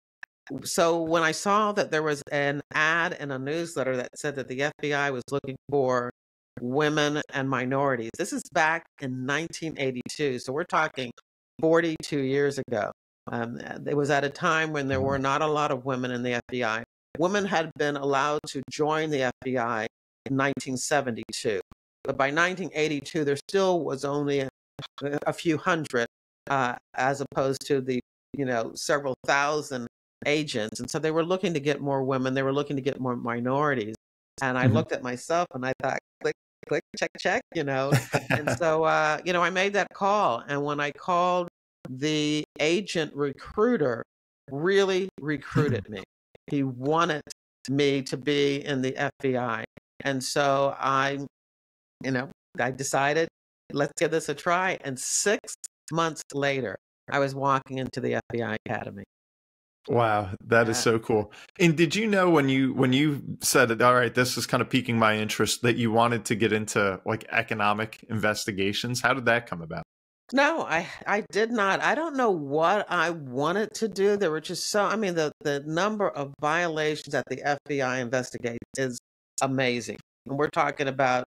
*laughs* so when I saw that there was an ad in a newsletter that said that the FBI was looking for women and minorities, this is back in 1982. So we're talking 42 years ago. Um, it was at a time when there were not a lot of women in the FBI. Women had been allowed to join the FBI in 1972, but by 1982 there still was only a, a few hundred, uh, as opposed to the you know several thousand agents. And so they were looking to get more women. They were looking to get more minorities. And I Mhm. looked at myself and I thought, click, click, check, check, you know. and *laughs* so, uh, you know, I made that call. And when I called, the agent recruiter really recruited me. He wanted me to be in the FBI. And so I, you know, I decided, let's give this a try. And six months later, I was walking into the FBI Academy. Wow, that is Yeah. so cool. And did you know when you when you said all right, this is kind of piquing my interest that you wanted to get into like economic investigations? How did that come about? No, I I did not. I don't know what I wanted to do. There were just so I mean the the number of violations that the FBI investigates is amazing. And we're talking about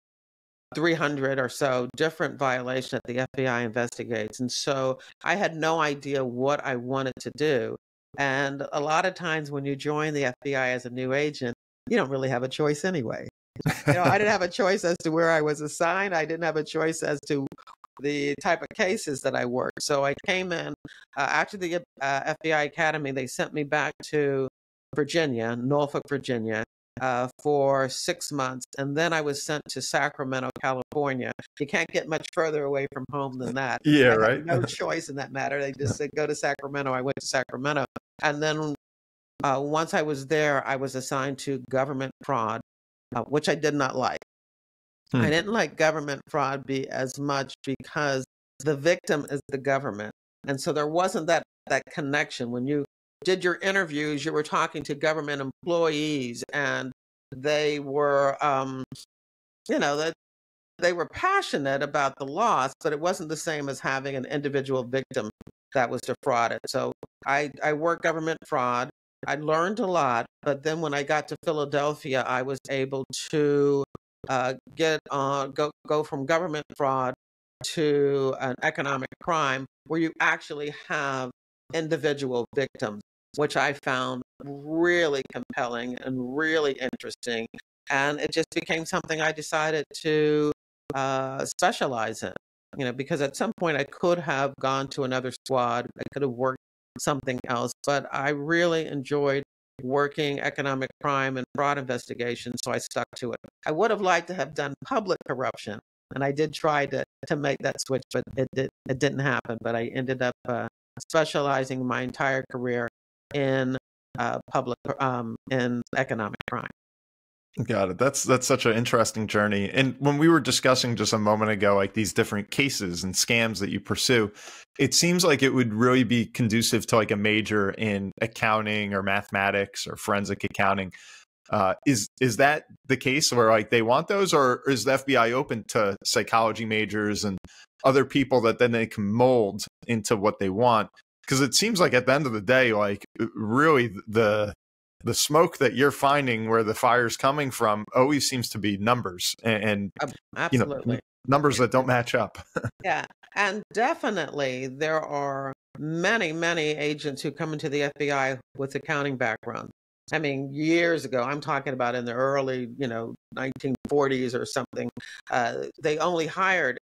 300 or so different violations that the FBI investigates. And so I had no idea what I wanted to do. And a lot of times when you join the FBI as a new agent, you don't really have a choice anyway. You know, I didn't have a *laughs* choice as to where I was assigned. I didn't have a choice as to the type of cases that I worked. So I came in uh, after the uh, FBI Academy. They sent me back to Virginia, Norfolk, Virginia, uh, for six months, and then I was sent to Sacramento, California. You can't get much further away from home than that. *laughs* Yeah, I had right. no *laughs* choice in that matter. They just said go to Sacramento. I went to Sacramento, and then uh, once I was there, I was assigned to government fraud, uh, which I did not like. Hmm. I didn't like government fraud be as much because the victim is the government, and so there wasn't that that connection when you did your interviews. You were talking to government employees, and they were, um, you know, that they were passionate about the loss, but it wasn't the same as having an individual victim that was defrauded. So I I worked government fraud. I learned a lot, but then when I got to Philadelphia, I was able to uh, get on go go from government fraud to an economic crime where you actually have individual victims, which I found really compelling and really interesting, and it just became something I decided to uh, specialize in. You know, because at some point I could have gone to another squad, I could have worked something else, but I really enjoyed working economic crime and fraud investigations, so I stuck to it. I would have liked to have done public corruption, and I did try to to make that switch, but it did it didn't happen. But I ended up uh, specializing my entire career in uh, public um, in economic crime. Got it. That's that's such an interesting journey. And when we were discussing just a moment ago, like these different cases and scams that you pursue, it seems like it would really be conducive to like a major in accounting or mathematics or forensic accounting. Uh, is is that the case where like they want those, or is the FBI open to psychology majors and other people that then they can mold into what they want? Because it seems like at the end of the day, like really the the smoke that you're finding where the fire's coming from always seems to be numbers and, and you know numbers that don't match up. *laughs* Yeah, and definitely there are many, many agents who come into the FBI with accounting backgrounds. I mean, years ago, I'm talking about in the early, you know, 1940s or something, uh, they only hired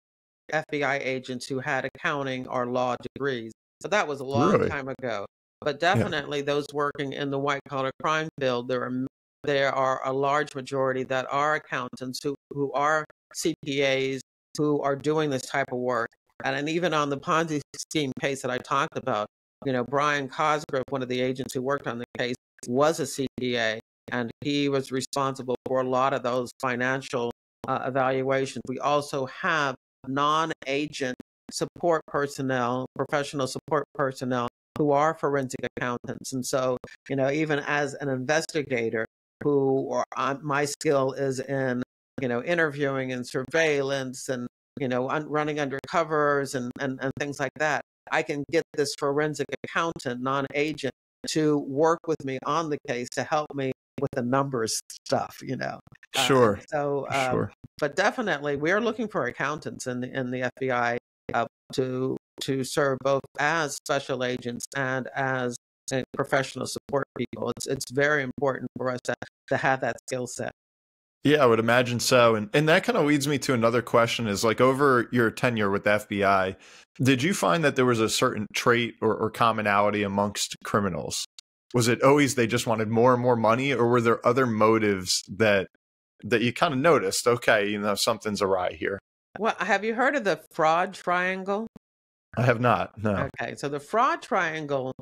FBI agents who had accounting or law degrees. So that was a long Really? time ago. but definitely those working in the white collar crime field, there are there are a large majority that are accountants who, who are CPAs who are doing this type of work. And, and even on the Ponzi scheme case that I talked about, you know, Brian Cosgrove, one of the agents who worked on the case, was a CPA, and he was responsible for a lot of those financial uh, evaluations. We also have non agent support personnel, professional support personnel who are forensic accountants. And so, you know, even as an investigator who or uh, my skill is in, you know, interviewing and surveillance and, you know, un- running undercovers and, and, and things like that, I can get this forensic accountant, non agent, to work with me on the case to help me with the numbers stuff, you know. Uh, sure. Uh, so, um, sure. but definitely, we are looking for accountants in the in the FBI uh, to to serve both as special agents and as uh, professional support people. It's it's very important for us to to have that skill set. Yeah, I would imagine so. And and that kind of leads me to another question is like over your tenure with the FBI, did you find that there was a certain trait or, or commonality amongst criminals? Was it always they just wanted more and more money, or were there other motives that that you kind of noticed? Okay, you know something's awry here. Well, have you heard of the fraud triangle? I have not. No. Okay, so the fraud triangle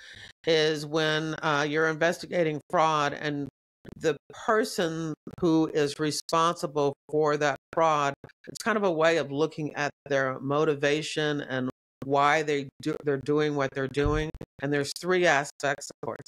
is when uh, you're investigating fraud, and the person who is responsible for that fraud, it's kind of a way of looking at their motivation and why they do they're doing what they're doing. And there's three aspects, of course,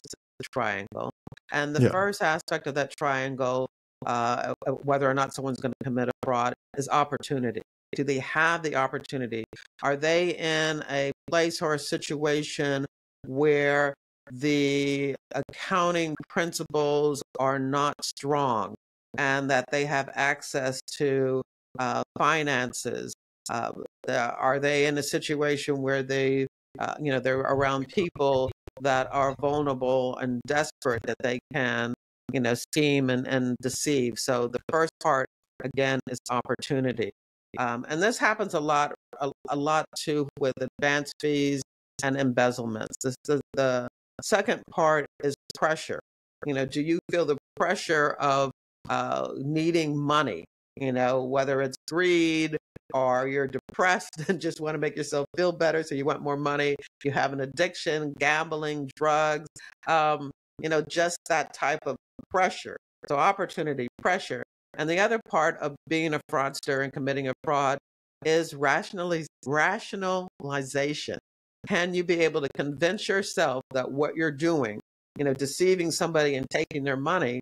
the triangle. And the yeah. first aspect of that triangle, uh, whether or not someone's going to commit a fraud, is opportunity. Do they have the opportunity? Are they in a place or a situation where the accounting principles are not strong and that they have access to uh, finances? Uh, are they in a situation where they, uh, you know, they're around people that are vulnerable and desperate that they can, you know, scheme and, and deceive? So the first part, again, is opportunity. Um, and this happens a lot, a, a, lot too with advance fees and embezzlements. This, the, the second part is pressure. You know, do you feel the pressure of uh, needing money? You know, whether it's greed or you're depressed and just want to make yourself feel better, so you want more money. You have an addiction, gambling, drugs. Um, you know, just that type of pressure. So opportunity, pressure. And the other part of being a fraudster and committing a fraud is rationaliz- rationalization. Can you be able to convince yourself that what you're doing, you know, deceiving somebody and taking their money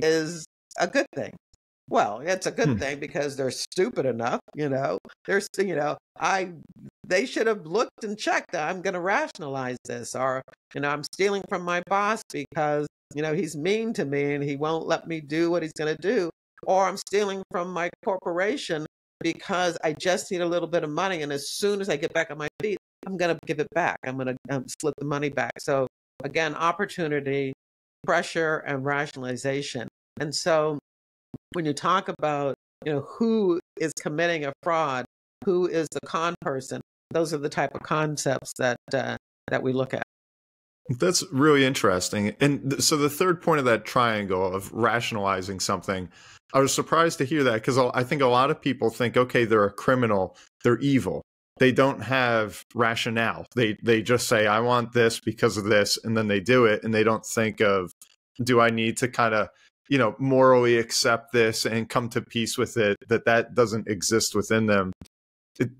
is a good thing? Well, it's a good hmm. thing because they're stupid enough, you know. They're, you know, I, they should have looked and checked. I'm going to rationalize this, or you know, I'm stealing from my boss because you know he's mean to me and he won't let me do what he's going to do or I'm stealing from my corporation because I just need a little bit of money. And as soon as I get back on my feet, I'm going to give it back. I'm going to um, slip the money back. So, again, opportunity, pressure, and rationalization. And so, when you talk about you know who is committing a fraud, who is the con person, those are the type of concepts that uh, that we look at. That's really interesting. And th- so the third point of that triangle of rationalizing something, I was surprised to hear that because I think a lot of people think, okay, they're a criminal, they're evil. They don't have rationale. They they just say, I want this because of this, and then they do it, and they don't think of, do I need to kind of, you know, morally accept this and come to peace with it? That that doesn't exist within them.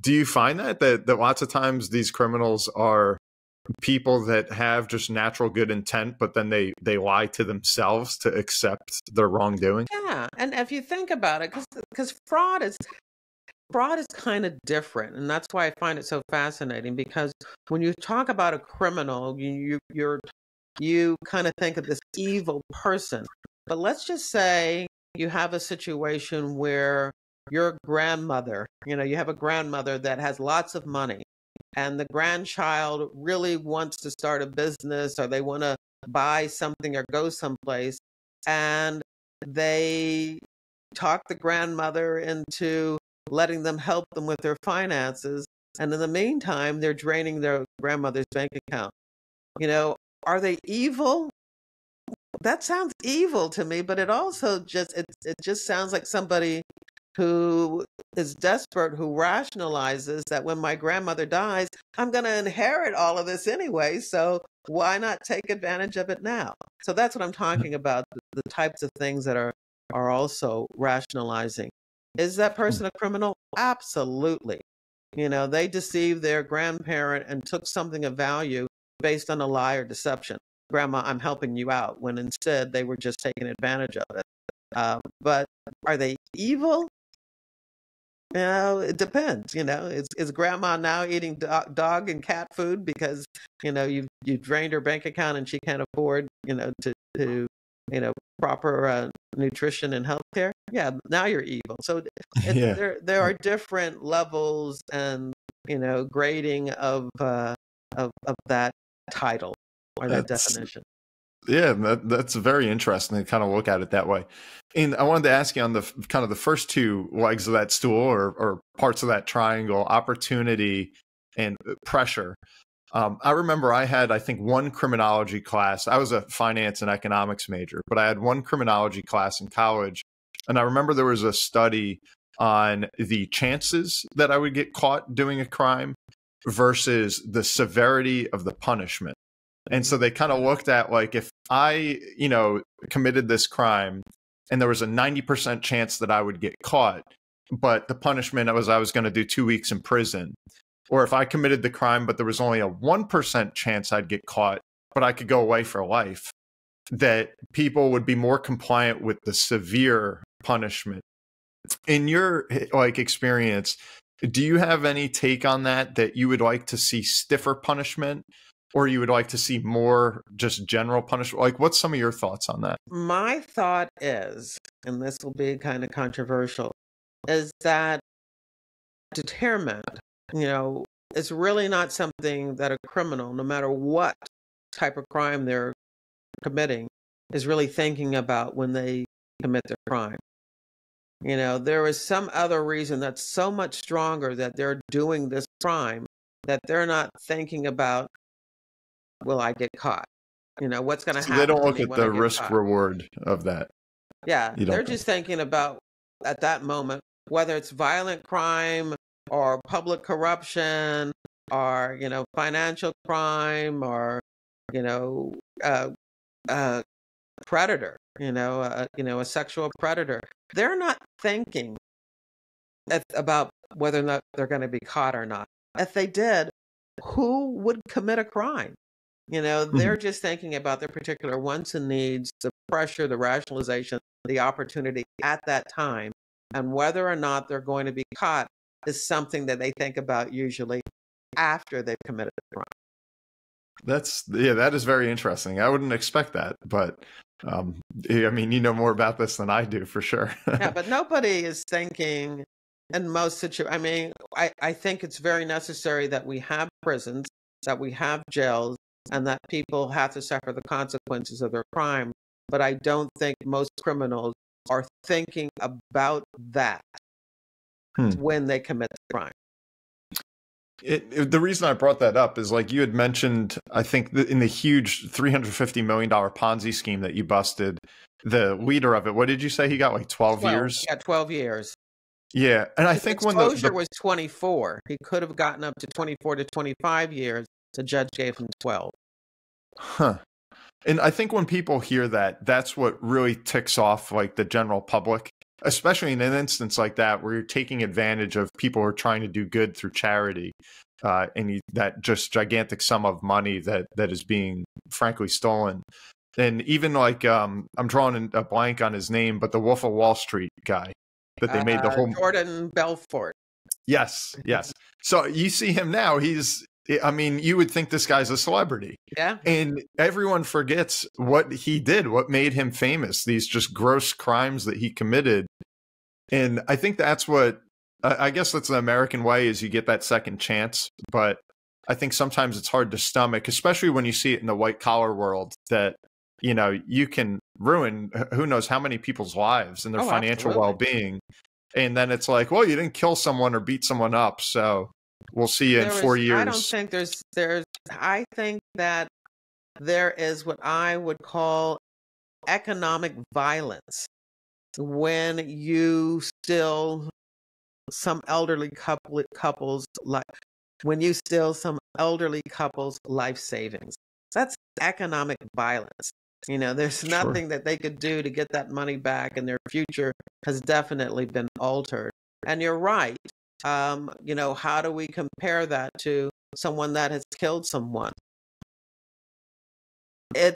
Do you find that that that lots of times these criminals are people that have just natural good intent but then they they lie to themselves to accept their wrongdoing yeah and if you think about it because fraud is fraud is kind of different and that's why i find it so fascinating because when you talk about a criminal you, you you're you kind of think of this evil person but let's just say you have a situation where your grandmother you know you have a grandmother that has lots of money and the grandchild really wants to start a business or they want to buy something or go someplace and they talk the grandmother into letting them help them with their finances and in the meantime they're draining their grandmother's bank account you know are they evil? That sounds evil to me, but it also just it it just sounds like somebody who is desperate who rationalizes that when my grandmother dies, I'm going to inherit all of this anyway, so why not take advantage of it now? So that's what I'm mm-hmm. talking about the, the types of things that are are also rationalizing. Is that hmm. person a criminal? Absolutely. You know, they deceived their grandparent and took something of value based on a lie or deception. Grandma, I'm helping you out, when instead they were just taking advantage of it. Um, but are they evil? You know, it depends. You know, is is grandma now eating dog, dog and cat food because you know you've you drained her bank account and she can't afford you know to to you know proper uh, nutrition and health care? Yeah, now you're evil. So *laughs* yeah. there there are different levels and you know grading of uh, of of that title or that That's, definition. Yeah, that, that's very interesting to kind of look at it that way. And I wanted to ask you on the kind of the first two legs of that stool or, or parts of that triangle opportunity and uh, pressure. Um, I remember I had, I think, one criminology class. I was a finance and economics major, but I had one criminology class in college. And I remember there was a study on the chances that I would get caught doing a crime versus the severity of the punishment. And so they kind of looked at like if I, you know, committed this crime and there was a 90% chance that I would get caught, but the punishment was I was going to do 2 weeks in prison. Or if I committed the crime but there was only a 1% chance I'd get caught, but I could go away for life, that people would be more compliant with the severe punishment. In your eh, like experience, do you have any take on that that you would like to see stiffer punishment or you would like to see more just general punishment? Like, what's some of your thoughts on that? My thought is, and this will be kind of controversial, is that deterrent, you know, is really not something that a criminal, no matter what type of crime they're committing, is really thinking about when they commit their crime. You know, there is some other reason that's so much stronger that they're doing this crime that they're not thinking about will I get caught? You know, what's going to so happen? They don't look at the risk caught? reward of that. Yeah, they're think. just thinking about at that moment whether it's violent crime or public corruption or you know financial crime or you know uh, uh, predator, you know, uh, you know, a sexual predator. They're not thinking about whether or not they're going to be caught or not. If they did, who would commit a crime? You know, they're mm-hmm. just thinking about their particular wants and needs, the pressure, the rationalization, the opportunity at that time, and whether or not they're going to be caught is something that they think about usually after they've committed the crime. That's yeah, that is very interesting. I wouldn't expect that, but um, I mean, you know more about this than I do for sure. yeah, *laughs* but nobody is thinking in most situations. I mean, I, I think it's very necessary that we have prisons, that we have jails, and that people have to suffer the consequences of their crime. But I don't think most criminals are thinking about that hmm. when they commit the crime. It, it, the reason I brought that up is like you had mentioned, I think in the huge $350 million Ponzi scheme that you busted, the leader of it, what did you say? He got like 12, 12 years? Yeah, 12 years. Yeah. And I His think when the exposure was 24, he could have gotten up to 24 to 25 years. The judge gave him 12. Huh. And I think when people hear that, that's what really ticks off like the general public, especially in an instance like that where you're taking advantage of people who are trying to do good through charity. Uh, and you, that just gigantic sum of money that that is being frankly stolen. And even like um, I'm drawing a blank on his name, but the Wolf of Wall Street guy that they made the uh, whole Jordan Belfort. Yes, yes. So you see him now; he's I mean, you would think this guy's a celebrity. Yeah. And everyone forgets what he did, what made him famous, these just gross crimes that he committed. And I think that's what I guess that's the American way is you get that second chance, but I think sometimes it's hard to stomach, especially when you see it in the white collar world that you know, you can ruin who knows how many people's lives and their oh, financial well-being. And then it's like, well, you didn't kill someone or beat someone up, so We'll see you there in four years. I don't think there's there's. I think that there is what I would call economic violence when you still some elderly couple couples like when you steal some elderly couples life savings that's economic violence you know there's Sure. nothing that they could do to get that money back and their future has definitely been altered and you're right um, you know how do we compare that to someone that has killed someone? It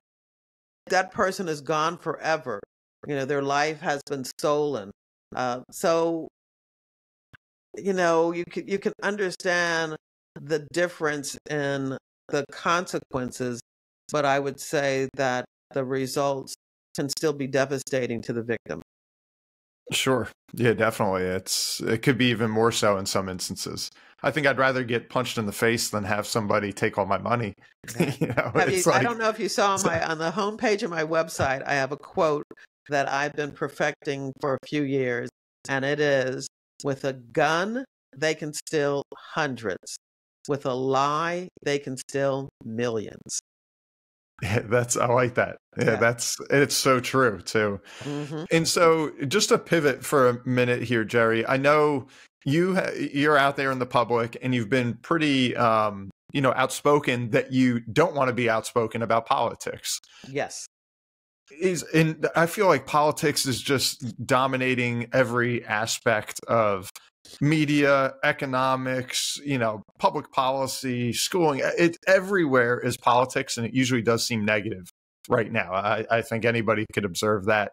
that person is gone forever. You know their life has been stolen. Uh, so you know you can you can understand the difference in the consequences but i would say that the results can still be devastating to the victim Sure. Yeah, definitely. It's it could be even more so in some instances. I think I'd rather get punched in the face than have somebody take all my money. *laughs* you know, you, it's I don't know if you saw on my on the homepage of my website. I have a quote that I've been perfecting for a few years, and it is: "With a gun, they can steal hundreds. With a lie, they can steal millions. Yeah, *laughs* that's I like that. Yeah, Yeah. that's it's so true too. hmm And so, just to pivot for a minute here, Jerri, I know you you're out there in the public and you've been pretty, um, you know, outspoken that you don't want to be outspoken about politics. Yes, Is and I feel like politics is just dominating every aspect of media, economics, you know, public policy, schooling. It everywhere is politics, and it usually does seem negative right now. I, I think anybody could observe that.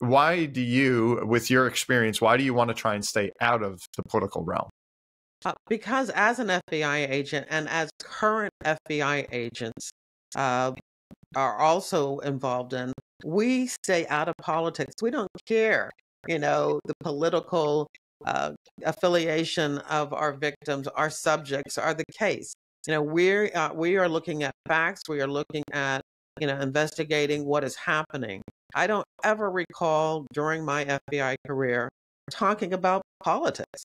Why do you, with your experience, why do you want to try and stay out of the political realm? uh, because as an FBI agent and as current FBI agents uh, are also involved in, we stay out of politics. We don't care, you know, the political uh, affiliation of our victims, our subjects, are the case. You know, we're uh, we are looking at facts. We are looking at you know investigating what is happening. I don't ever recall during my FBI career talking about politics.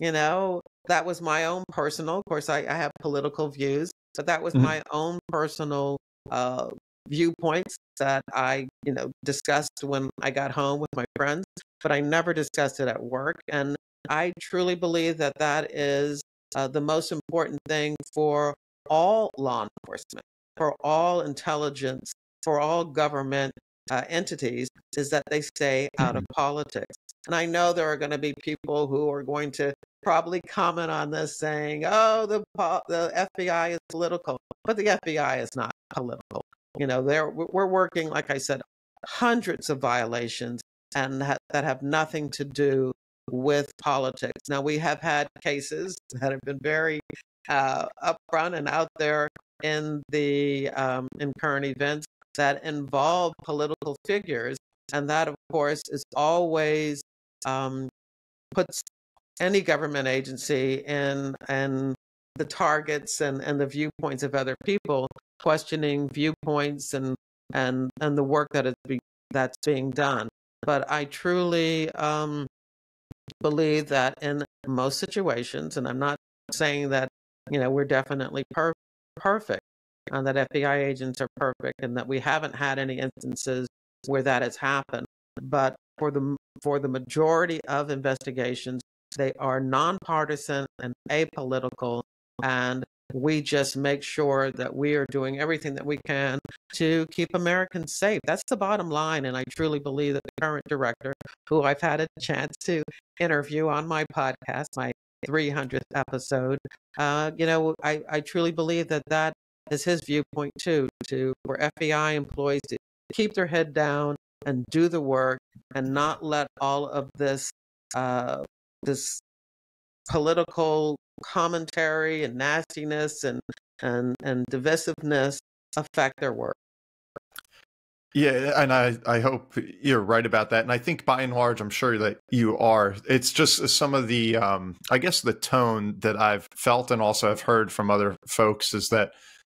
You know, that was my own personal. Of course, I, I have political views, but that was Mhm. my own personal uh, viewpoints that I, you know, discussed when I got home with my friends. But I never discussed it at work, and I truly believe that that is uh, the most important thing for all law enforcement, for all intelligence, for all government uh, entities, is that they stay out of politics. And I know there are going to be people who are going to probably comment on this saying, "Oh, the the FBI is political," but the FBI is not political. You know, they're we're working, like I said, hundreds of violations and ha- that have nothing to do with politics. Now we have had cases that have been very uh, upfront and out there in the um, in current events that involve political figures, and that, of course, is always um, puts any government agency in and the targets and, and the viewpoints of other people, questioning viewpoints and and and the work that is be, that's being done. But I truly um, believe that in most situations, and I'm not saying that you know we're definitely per- perfect, and that FBI agents are perfect, and that we haven't had any instances where that has happened. But for the for the majority of investigations, they are nonpartisan and apolitical, and we just make sure that we are doing everything that we can to keep Americans safe. That's the bottom line. And I truly believe that the current director, who I've had a chance to interview on my podcast, my 300th episode, uh, you know, I, I truly believe that that is his viewpoint too, to for FBI employees to keep their head down and do the work and not let all of this uh, this political commentary and nastiness and and and divisiveness affect their work. Yeah, and I, I hope you're right about that. And I think by and large, I'm sure that you are. It's just some of the, um, I guess, the tone that I've felt and also have heard from other folks is that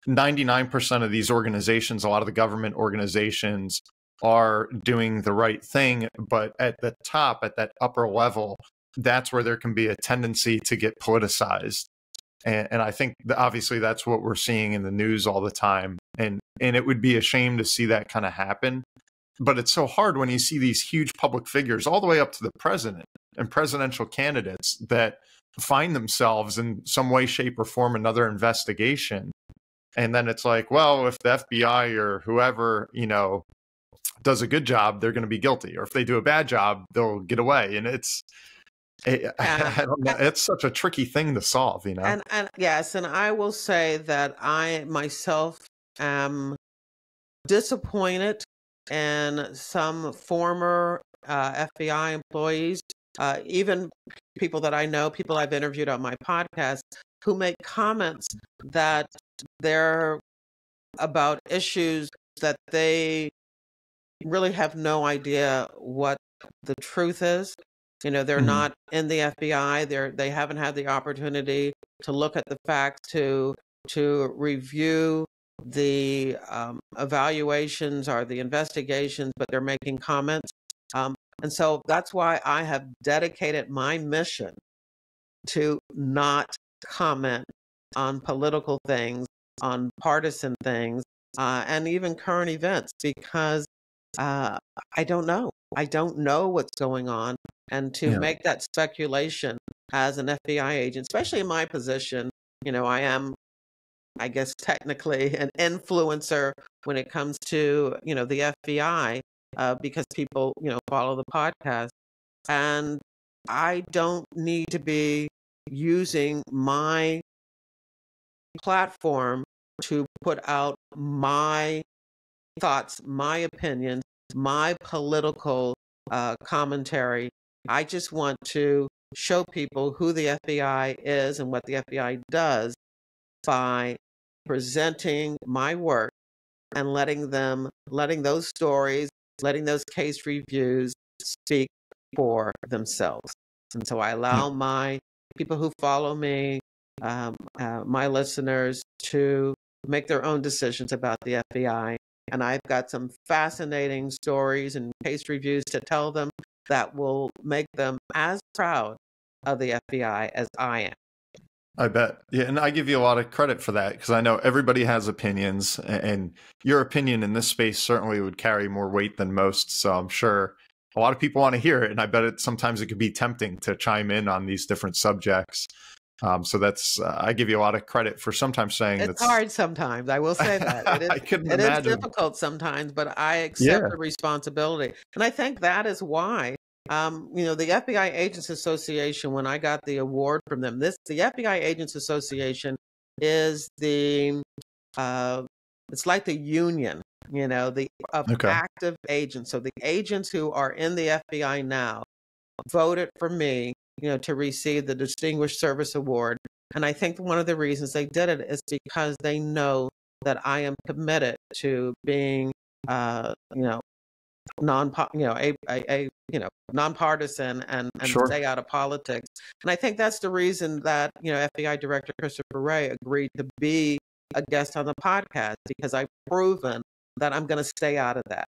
99% of these organizations, a lot of the government organizations, are doing the right thing. But at the top, at that upper level, that's where there can be a tendency to get politicized. And, and I think that obviously that's what we're seeing in the news all the time. And and it would be a shame to see that kind of happen. But it's so hard when you see these huge public figures all the way up to the president and presidential candidates that find themselves in some way, shape, or form another investigation. And then it's like, well, if the FBI or whoever, you know, does a good job, they're going to be guilty. Or if they do a bad job, they'll get away. And it's, it, *laughs* I don't know. It's such a tricky thing to solve, you know. And and yes, and I will say that I myself am disappointed in some former uh, FBI employees, uh, even people that I know, people I've interviewed on my podcast, who make comments that they're about issues that they really have no idea what the truth is. You know, they're Mhm. not in the FBI. They're they haven't had the opportunity to look at the facts, to to review the um, evaluations or the investigations, but they're making comments. Um, and so that's why I have dedicated my mission to not comment on political things, on partisan things, uh, and even current events because uh, I don't know. I don't know what's going on. And to Yeah. make that speculation as an FBI agent, especially in my position, you know, I am, I guess, technically an influencer when it comes to, you know, the FBI uh, because people, you know, follow the podcast. And I don't need to be using my platform to put out my thoughts, my opinions, my political uh, commentary. I just want to show people who the FBI is and what the FBI does by presenting my work and letting them, letting those stories, letting those case reviews speak for themselves. And so I allow my people who follow me, um, uh, my listeners, to make their own decisions about the FBI. And I've got some fascinating stories and case reviews to tell them that will make them as proud of the FBI as I am. I bet. Yeah, and I give you a lot of credit for that because I know everybody has opinions, and your opinion in this space certainly would carry more weight than most. So I'm sure a lot of people want to hear it, and I bet it sometimes it could be tempting to chime in on these different subjects. Um, so that's uh, I give you a lot of credit for sometimes saying It's that's hard sometimes. I will say that. It *laughs* is, I couldn't it is imagine. difficult sometimes, but I accept Yeah. the responsibility. And I think that is why, um, you know, the FBI Agents Association, when I got the award from them, this the FBI Agents Association is the uh, it's like the union, you know, the of Okay. active agents. So the agents who are in the FBI now voted for me, you know, to receive the Distinguished Service Award. And I think one of the reasons they did it is because they know that I am committed to being, uh, you know, non, you know, a, a, a you know, nonpartisan and and Sure. stay out of politics. And I think that's the reason that you know FBI Director Christopher Wray agreed to be a guest on the podcast because I've proven that I'm going to stay out of that.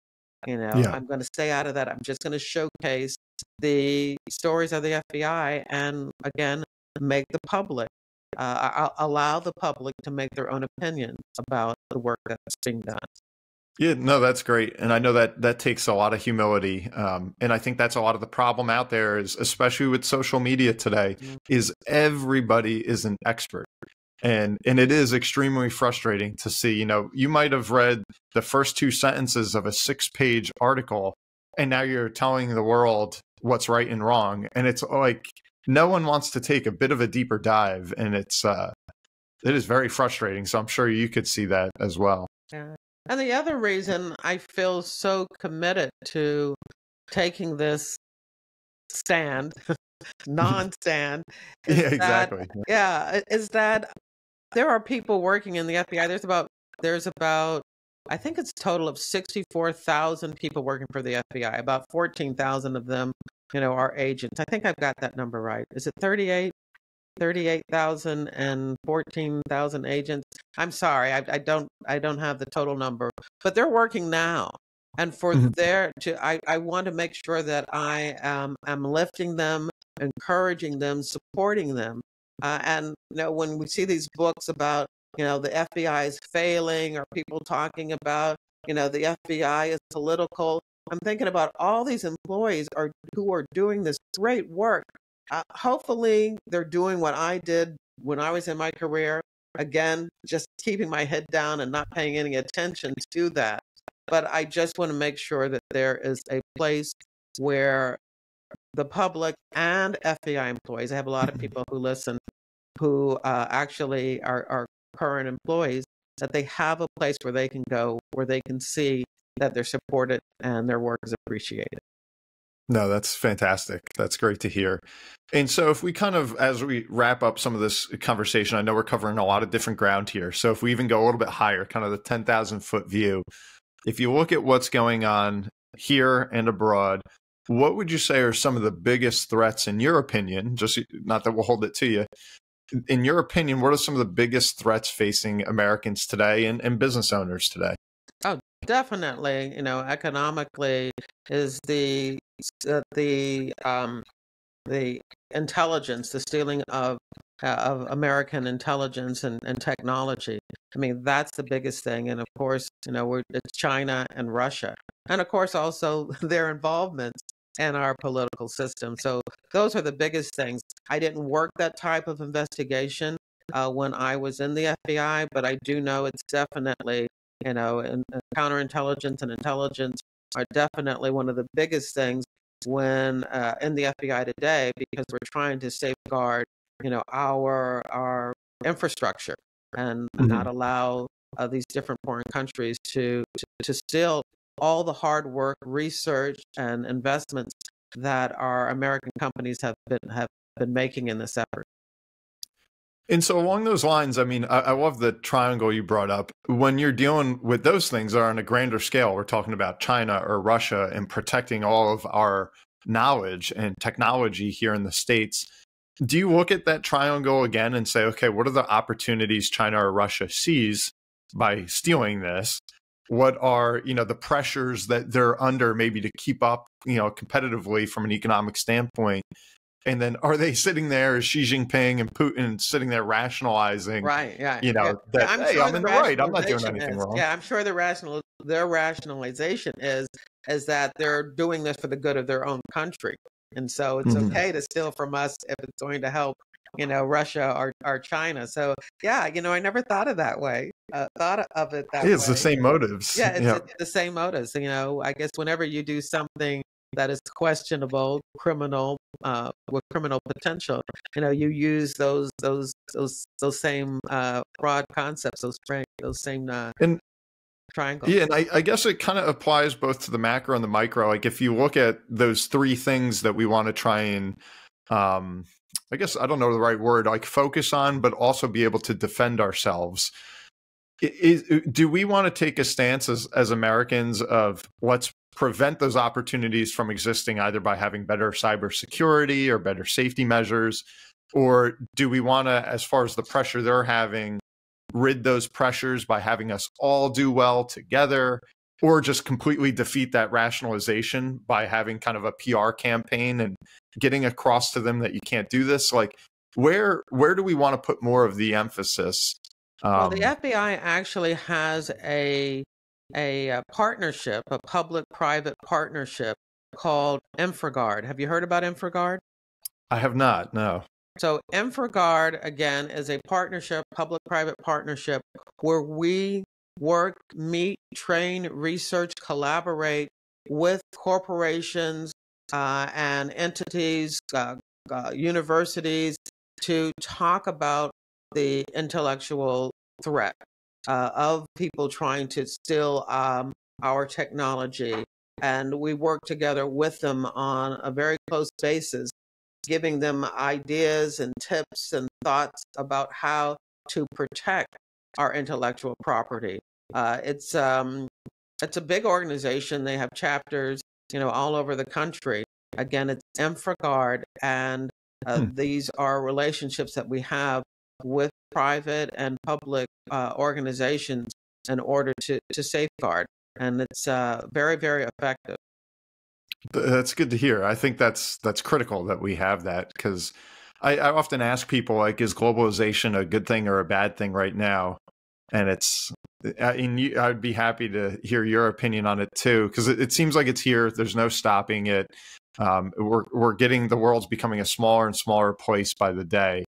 You know, Yeah. I'm going to stay out of that. I'm just going to showcase the stories of the FBI and again make the public uh, allow the public to make their own opinions about the work that's being done. Yeah, no, that's great, and I know that that takes a lot of humility, um, and I think that's a lot of the problem out there is, especially with social media today, Mhm. is everybody is an expert, and and it is extremely frustrating to see. You know, you might have read the first two sentences of a six-page article, and now you're telling the world what's right and wrong, and it's like no one wants to take a bit of a deeper dive, and it's uh, it is very frustrating. So I'm sure you could see that as well. Yeah. And the other reason I feel so committed to taking this stand, *laughs* *laughs* non-stand, Yeah, that- exactly. yeah, is that there are people working in the FBI. There's about there's about I think it's a total of sixty four thousand people working for the FBI. About fourteen thousand of them, you know, are agents. I think I've got that number right. Is it 38? 38,000 and 14,000 agents. I'm sorry, I, I don't I don't have the total number, but they're working now. And for Mhm. their to I, I want to make sure that I um, am lifting them, encouraging them, supporting them Uh, and you know, when we see these books about you know the FBI is failing, or people talking about you know the FBI is political, I'm thinking about all these employees are who are doing this great work. Uh, hopefully, they're doing what I did when I was in my career. Again, just keeping my head down and not paying any attention to that. But I just want to make sure that there is a place where the public and FBI employees, I have a lot of *laughs* people who listen who uh, actually are, are current employees, that they have a place where they can go, where they can see that they're supported and their work is appreciated. No, that's fantastic. That's great to hear. And so, if we kind of, as we wrap up some of this conversation, I know we're covering a lot of different ground here. So, if we even go a little bit higher, kind of the 10,000 foot view, if you look at what's going on here and abroad, what would you say are some of the biggest threats, in your opinion? Just not that we'll hold it to you. In your opinion, what are some of the biggest threats facing Americans today and, and business owners today? Oh, definitely. You know, economically is the uh, the um, the intelligence, the stealing of uh, of American intelligence and, and technology. I mean, that's the biggest thing. And of course, you know, we're, it's China and Russia, and of course also *laughs* their involvement in our political system. So those are the biggest things. I didn't work that type of investigation uh, when I was in the FBI, but I do know it's definitely you know, and, and counterintelligence and intelligence are definitely one of the biggest things when uh, in the FBI today because we're trying to safeguard, you know, our our infrastructure and mm-hmm. not allow uh, these different foreign countries to, to to steal all the hard work, research, and investments that our American companies have been have been making in this effort. And so, along those lines, I mean, I, I, love the triangle you brought up. When you're dealing with those things are on a grander scale, we're talking about China or Russia and protecting all of our knowledge and technology here in the States. Do you look at that triangle again and say, okay, what are the opportunities China or Russia sees by stealing this? What are, you know, the pressures that they're under maybe to keep up, you know, competitively from an economic standpoint? and then are they sitting there as Xi Jinping and Putin sitting there rationalizing? Right. Yeah. You know yeah. that I'm hey, sure I'm in the right. I'm not doing anything is, wrong. Yeah, I'm sure the rational their rationalization is is that they're doing this for the good of their own country, and so it's mm-hmm. okay to steal from us if it's going to help. You know, Russia or, or China. So, yeah, you know, I never thought of that way. Uh, thought of it that it's way. the same motives. Yeah, *laughs* it's, yeah. it's the same motives. You know, I guess whenever you do something that is questionable, criminal, uh, with criminal potential. You know, you use those those those those same uh, broad concepts, those those same uh, and triangles. Yeah, and I, I guess it kind of applies both to the macro and the micro. Like if you look at those three things that we want to try and um, I guess I don't know the right word, like focus on, but also be able to defend ourselves. Is, do we want to take a stance as, as Americans of let's prevent those opportunities from existing either by having better cybersecurity or better safety measures? Or do we want to, as far as the pressure they're having, rid those pressures by having us all do well together? Or just completely defeat that rationalization by having kind of a PR campaign and getting across to them that you can't do this? Like, where where do we want to put more of the emphasis? Um, well, the um FBI actually has a a, a uh, partnership, a public-private partnership called InfraGard. Have you heard about InfraGard? I have not. No. So InfraGard again is a partnership, public-private partnership, where we work, meet, train, research, collaborate with corporations uh, and entities, uh, uh, universities, to talk about the intellectual threat uh, of people trying to steal um, our technology. And we work together with them on a very close basis, giving them ideas and tips and thoughts about how to protect our intellectual property. Uh, it's um, it's a big organization. They have chapters, you know, all over the country. Again, it's InfraGard, and uh, hmm. these are relationships that we have with private and public uh, organizations in order to, to safeguard. And it's uh, very, very effective. That's good to hear. I think that's that's critical that we have that because I, I often ask people like, is globalization a good thing or a bad thing right now? And it's, I mean, you, I'd be happy to hear your opinion on it too, because it, it seems like it's here. There's no stopping it. Um, we're we're getting the world's becoming a smaller and smaller place by the day.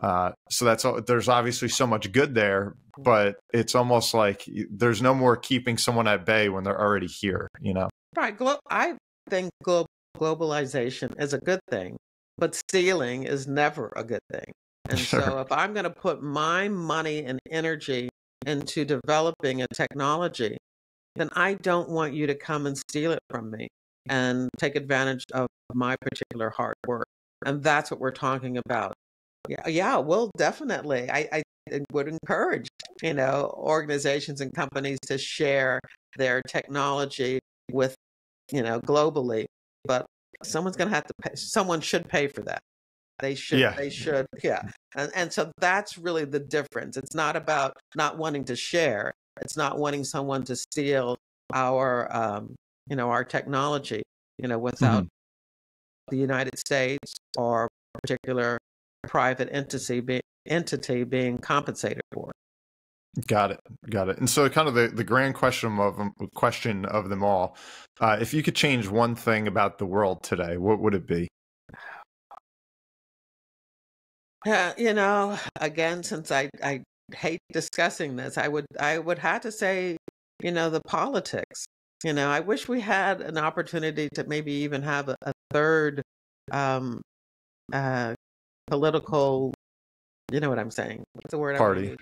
Uh, so that's there's obviously so much good there, but it's almost like there's no more keeping someone at bay when they're already here. You know, right? Glo- I think glo- globalization is a good thing, but stealing is never a good thing. *laughs* And Sure. so, if I'm going to put my money and energy into developing a technology, then I don't want you to come and steal it from me and take advantage of my particular hard work. And that's what we're talking about. Yeah, yeah, well, definitely. I, I would encourage, you know, organizations and companies to share their technology with, you know, globally. But someone's going to have to pay. Someone should pay for that. They should. Yeah. They should. Yeah. And and so that's really the difference. It's not about not wanting to share. It's not wanting someone to steal our, um, you know, our technology. You know, without the United States or a particular private entity be, entity being compensated for. got it, got it. And so, kind of the the grand question of question of them all: uh, if you could change one thing about the world today, what would it be? Yeah, you know, again, since I I hate discussing this, I would I would have to say, you know, the politics. You know, I wish we had an opportunity to maybe even have a, a third um uh political you know what I'm saying. What's the word Party.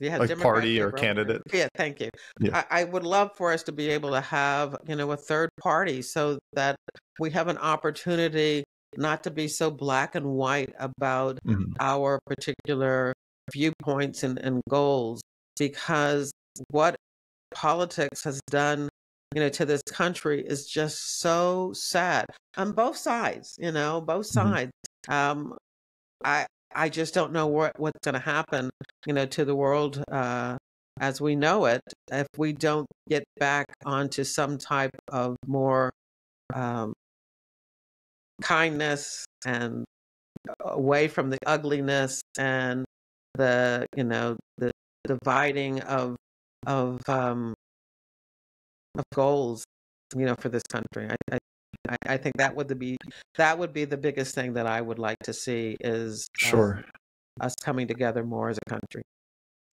Yeah, Like party or candidate? Yeah, thank you. Yeah. I, I would love for us to be able to have, you know, a third party so that we have an opportunity not to be so black and white about Mhm. our particular viewpoints and, and goals because what politics has done you know to this country is just so sad on both sides you know both Mhm. sides um i i just don't know what what's going to happen you know to the world uh as we know it if we don't get back onto some type of more um kindness and away from the ugliness and the you know the dividing of of um of goals you know for this country i i I- think that would be that would be the biggest thing that I would like to see is um, Sure. us coming together more as a country.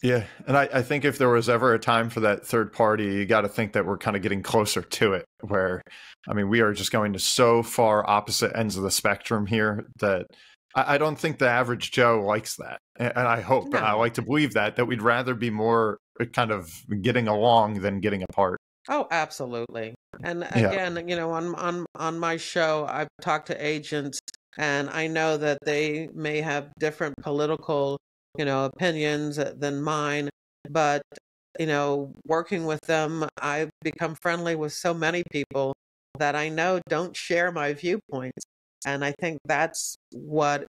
Yeah, and I, I think if there was ever a time for that third party, you got to think that we're kind of getting closer to it. Where, I mean, we are just going to so far opposite ends of the spectrum here that I, I don't think the average Joe likes that, and, and I hope and I like to believe that that we'd rather be more uh, kind of getting along than getting apart. Oh, absolutely. And Yeah. again, you know, on on on my show, I've talked to agents, and I know that they may have different political, you know, opinions than mine, but you know, working with them, I've become friendly with so many people that I know don't share my viewpoints, and I think that's what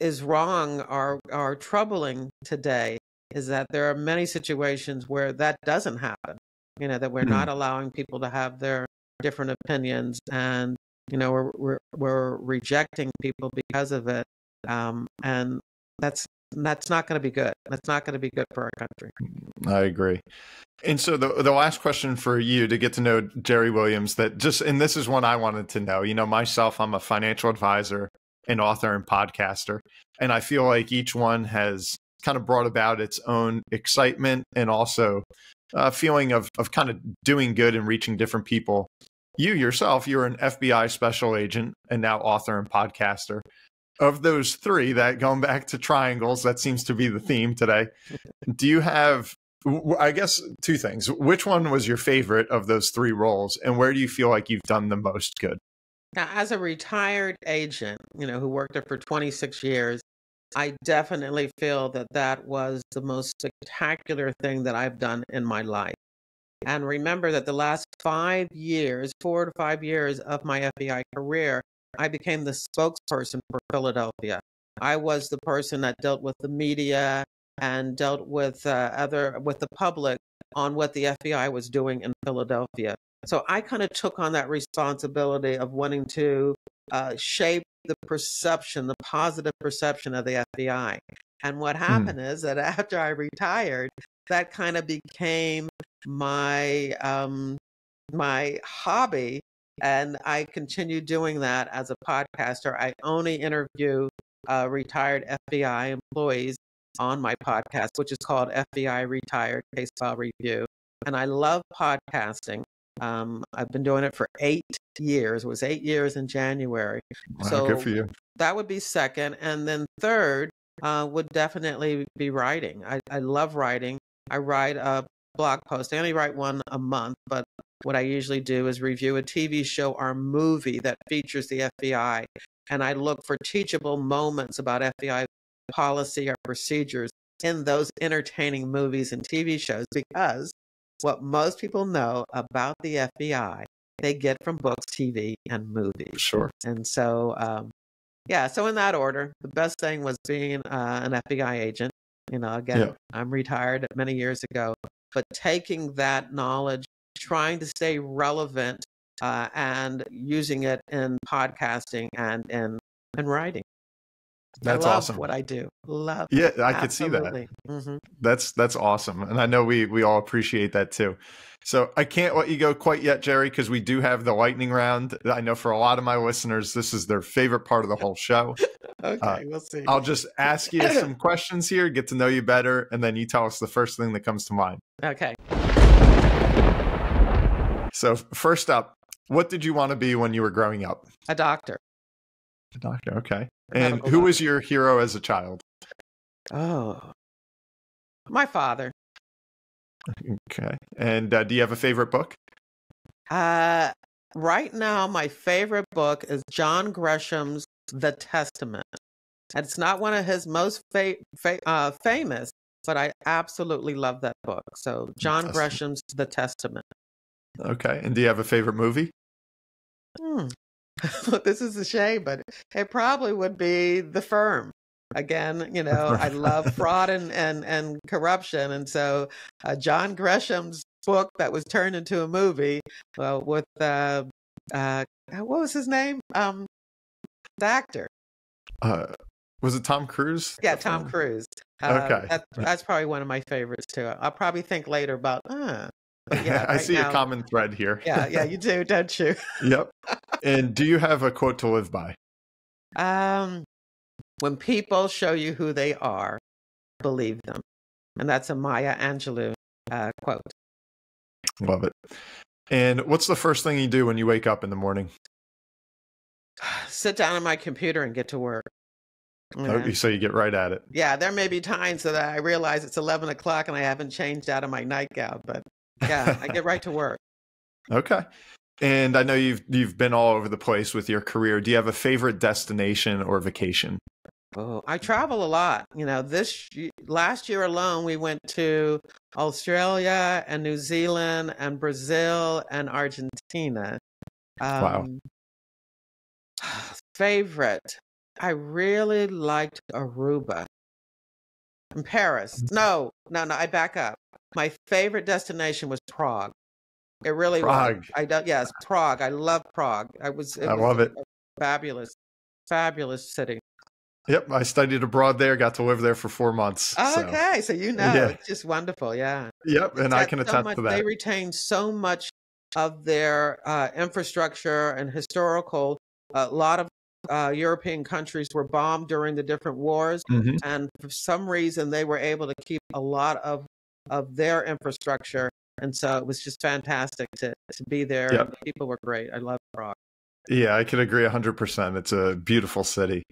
is wrong or or troubling today is that there are many situations where that doesn't happen you know that we're Hmm. not allowing people to have their different opinions and you know we're we're, we're rejecting people because of it um, and that's that's not going to be good that's not going to be good for our country mm, I agree. And so the the last question for you to get to know Jerri Williams that just and this is one I wanted to know. You know, myself, I'm a financial advisor, an author and podcaster, and I feel like each one has kind of brought about its own excitement and also a feeling of of kind of doing good and reaching different people. You yourself, you're an FBI special agent and now author and podcaster. Of those three, that going back to triangles, that seems to be the theme today. *laughs* Do you have i guess two things. Which one was your favorite of those three roles, and where do you feel like you've done the most good? now as a retired agent you know who worked there for 26 years i definitely feel that that was the most spectacular thing that i've done in my life And remember that the last five years, four to five years of my FBI career, I became the spokesperson for Philadelphia. I was the person that dealt with the media and dealt with uh, other with the public on what the FBI was doing in Philadelphia. So I kind of took on that responsibility of wanting to uh, shape the perception, the positive perception of the FBI. And what Hmm. happened is that *laughs* after I retired, that kind of became my um, my hobby, and I continue doing that as a podcaster. I only interview uh, retired FBI employees on my podcast, which is called FBI Retired Case File Review. And I love podcasting. Um, I've been doing it for eight years. It was eight years in January. Wow, So- good for you. That would be second. And then third uh, would definitely be writing. I, I love writing. I write a blog post. I only write one a month, but what I usually do is review a TV show or movie that features the FBI. And I look for teachable moments about FBI policy or procedures in those entertaining movies and TV shows because what most people know about the FBI, they get from books, TV, and movies. Sure. And so, um, yeah, so in that order, the best thing was being uh, an FBI agent. You know, again, Yeah. I'm retired many years ago, but taking that knowledge, trying to stay relevant, uh, and using it in podcasting and in and writing. That's awesome. What I do, love. Yeah, I could see that. Mhm. That's that's awesome, and I know we we all appreciate that too. So I can't let you go quite yet, Jerri, because we do have the lightning round. I know for a lot of my listeners, this is their favorite part of the whole show. *laughs* Okay, we'll see. I'll just ask you some *clears throat* questions here, get to know you better, and then you tell us the first thing that comes to mind. Okay. So first up, what did you want to be when you were growing up? A doctor. A doctor. Okay. And who was your hero as a child? Oh, my father. Okay. And uh, do you have a favorite book? Uh, right now, my favorite book is John Grisham's The Testament. And it's not one of his most fa- fa- uh, famous, but I absolutely love that book. So, John Grisham's The Testament. Okay. And do you have a favorite movie? Hmm. *laughs* this is a shame, but it probably would be The Firm. Again, you know, I love *laughs* fraud and, and, and corruption. And so, uh, John Grisham's book that was turned into a movie well, with, uh, uh, what was his name? Um, the actor. Uh, was it Tom Cruise? Yeah, Tom Cruise. Uh, Okay. That, that's probably one of my favorites too. I'll probably think later about, ah. Yeah, *laughs* I right see now- a common thread here. Yeah, yeah, you do, don't you? *laughs* yep. And do you have a quote to live by? Um, when people show you who they are, believe them. And that's a Maya Angelou uh, quote. Love it. And what's the first thing you do when you wake up in the morning? *sighs* Sit down on my computer and get to work. Oh, you so you get right at it. Yeah, there may be times that I realize it's 11 o'clock and I haven't changed out of my nightgown, but yeah, I get right to *laughs* work. Okay. And I know you've you've been all over the place with your career. Do you have a favorite destination or vacation? Oh, I travel a lot. You know, this last year alone, we went to Australia and New Zealand and Brazil and Argentina. Wow. Um, *sighs* Favorite. I really liked Aruba. And Paris. No, no, no. I back up. My favorite destination was Prague. It really Prague. was. I don't. Yes, Prague. I love Prague. I was. I was love it. Fabulous, fabulous city. Yep, I studied abroad there. Got to live there for four months. so- Okay, so you *laughs* know, Yeah. it's just wonderful. Yeah, Yep, and I can so attest much- to They retain so much of their uh, infrastructure and historical. A lot of uh, European countries were bombed during the different wars, Mhm. and for some reason, they were able to keep a lot of of their infrastructure. And so it was just fantastic to to be there. People were great. I love Prague. Yeah, I could agree 100%. It's a beautiful city.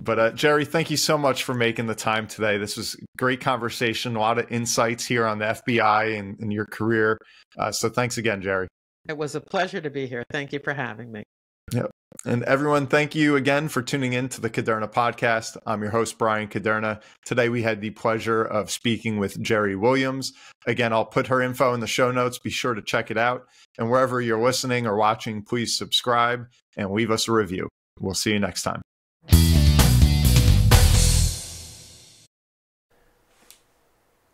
But uh, Jerri, thank you so much for making the time today. This was great conversation, a lot of insights here on the FBI and, and your career. Uh, so thanks again, Jerri. It was a pleasure to be here. Thank you for having me. And everyone, thank you again for tuning in to the Kuderna podcast. I'm your host, Brian Kuderna. Today we had the pleasure of speaking with Jerri Williams. Again, I'll put her info in the show notes. Be sure to check it out. And wherever you're listening or watching, please subscribe and leave us a review. We'll see you next time.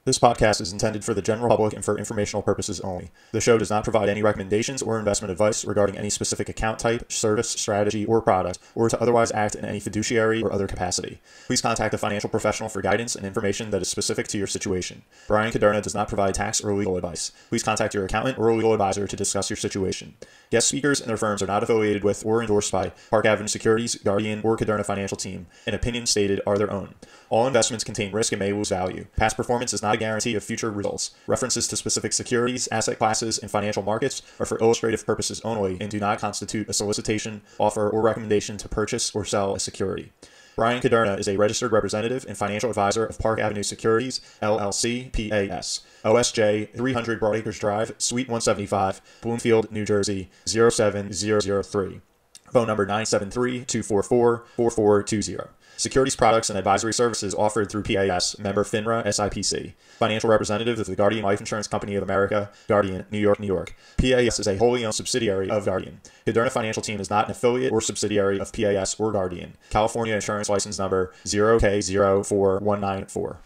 This podcast is intended for the general public and for informational purposes only. The show does not provide any recommendations or investment advice regarding any specific account type, service, strategy, or product, or to otherwise act in any fiduciary or other capacity. Please contact a financial professional for guidance and information that is specific to your situation. Brian Kuderna does not provide tax or legal advice. Please contact your accountant or legal advisor to discuss your situation. Guest speakers and their firms are not affiliated with or endorsed by Park Avenue Securities, Guardian, or Kuderna Financial Team, and opinions stated are their own. All investments contain risk and may lose value. Past performance is not a guarantee of future results. References to specific securities, asset classes, and financial markets are for illustrative purposes only and do not constitute a solicitation, offer, or recommendation to purchase or sell a security. Brian Kuderna is a registered representative and financial advisor of Park Avenue Securities, LLC, PAS. OSJ 300 Broadacres Drive, Suite 175, Bloomfield, New Jersey 07003. Phone number 973 244 4420. Securities products and advisory services offered through PAS, member FINRA SIPC. Financial representative of the Guardian Life Insurance Company of America, Guardian, New York, New York. PAS is a wholly owned subsidiary of Guardian. Kuderna Financial Team is not an affiliate or subsidiary of PAS or Guardian. California Insurance License Number 0K04194.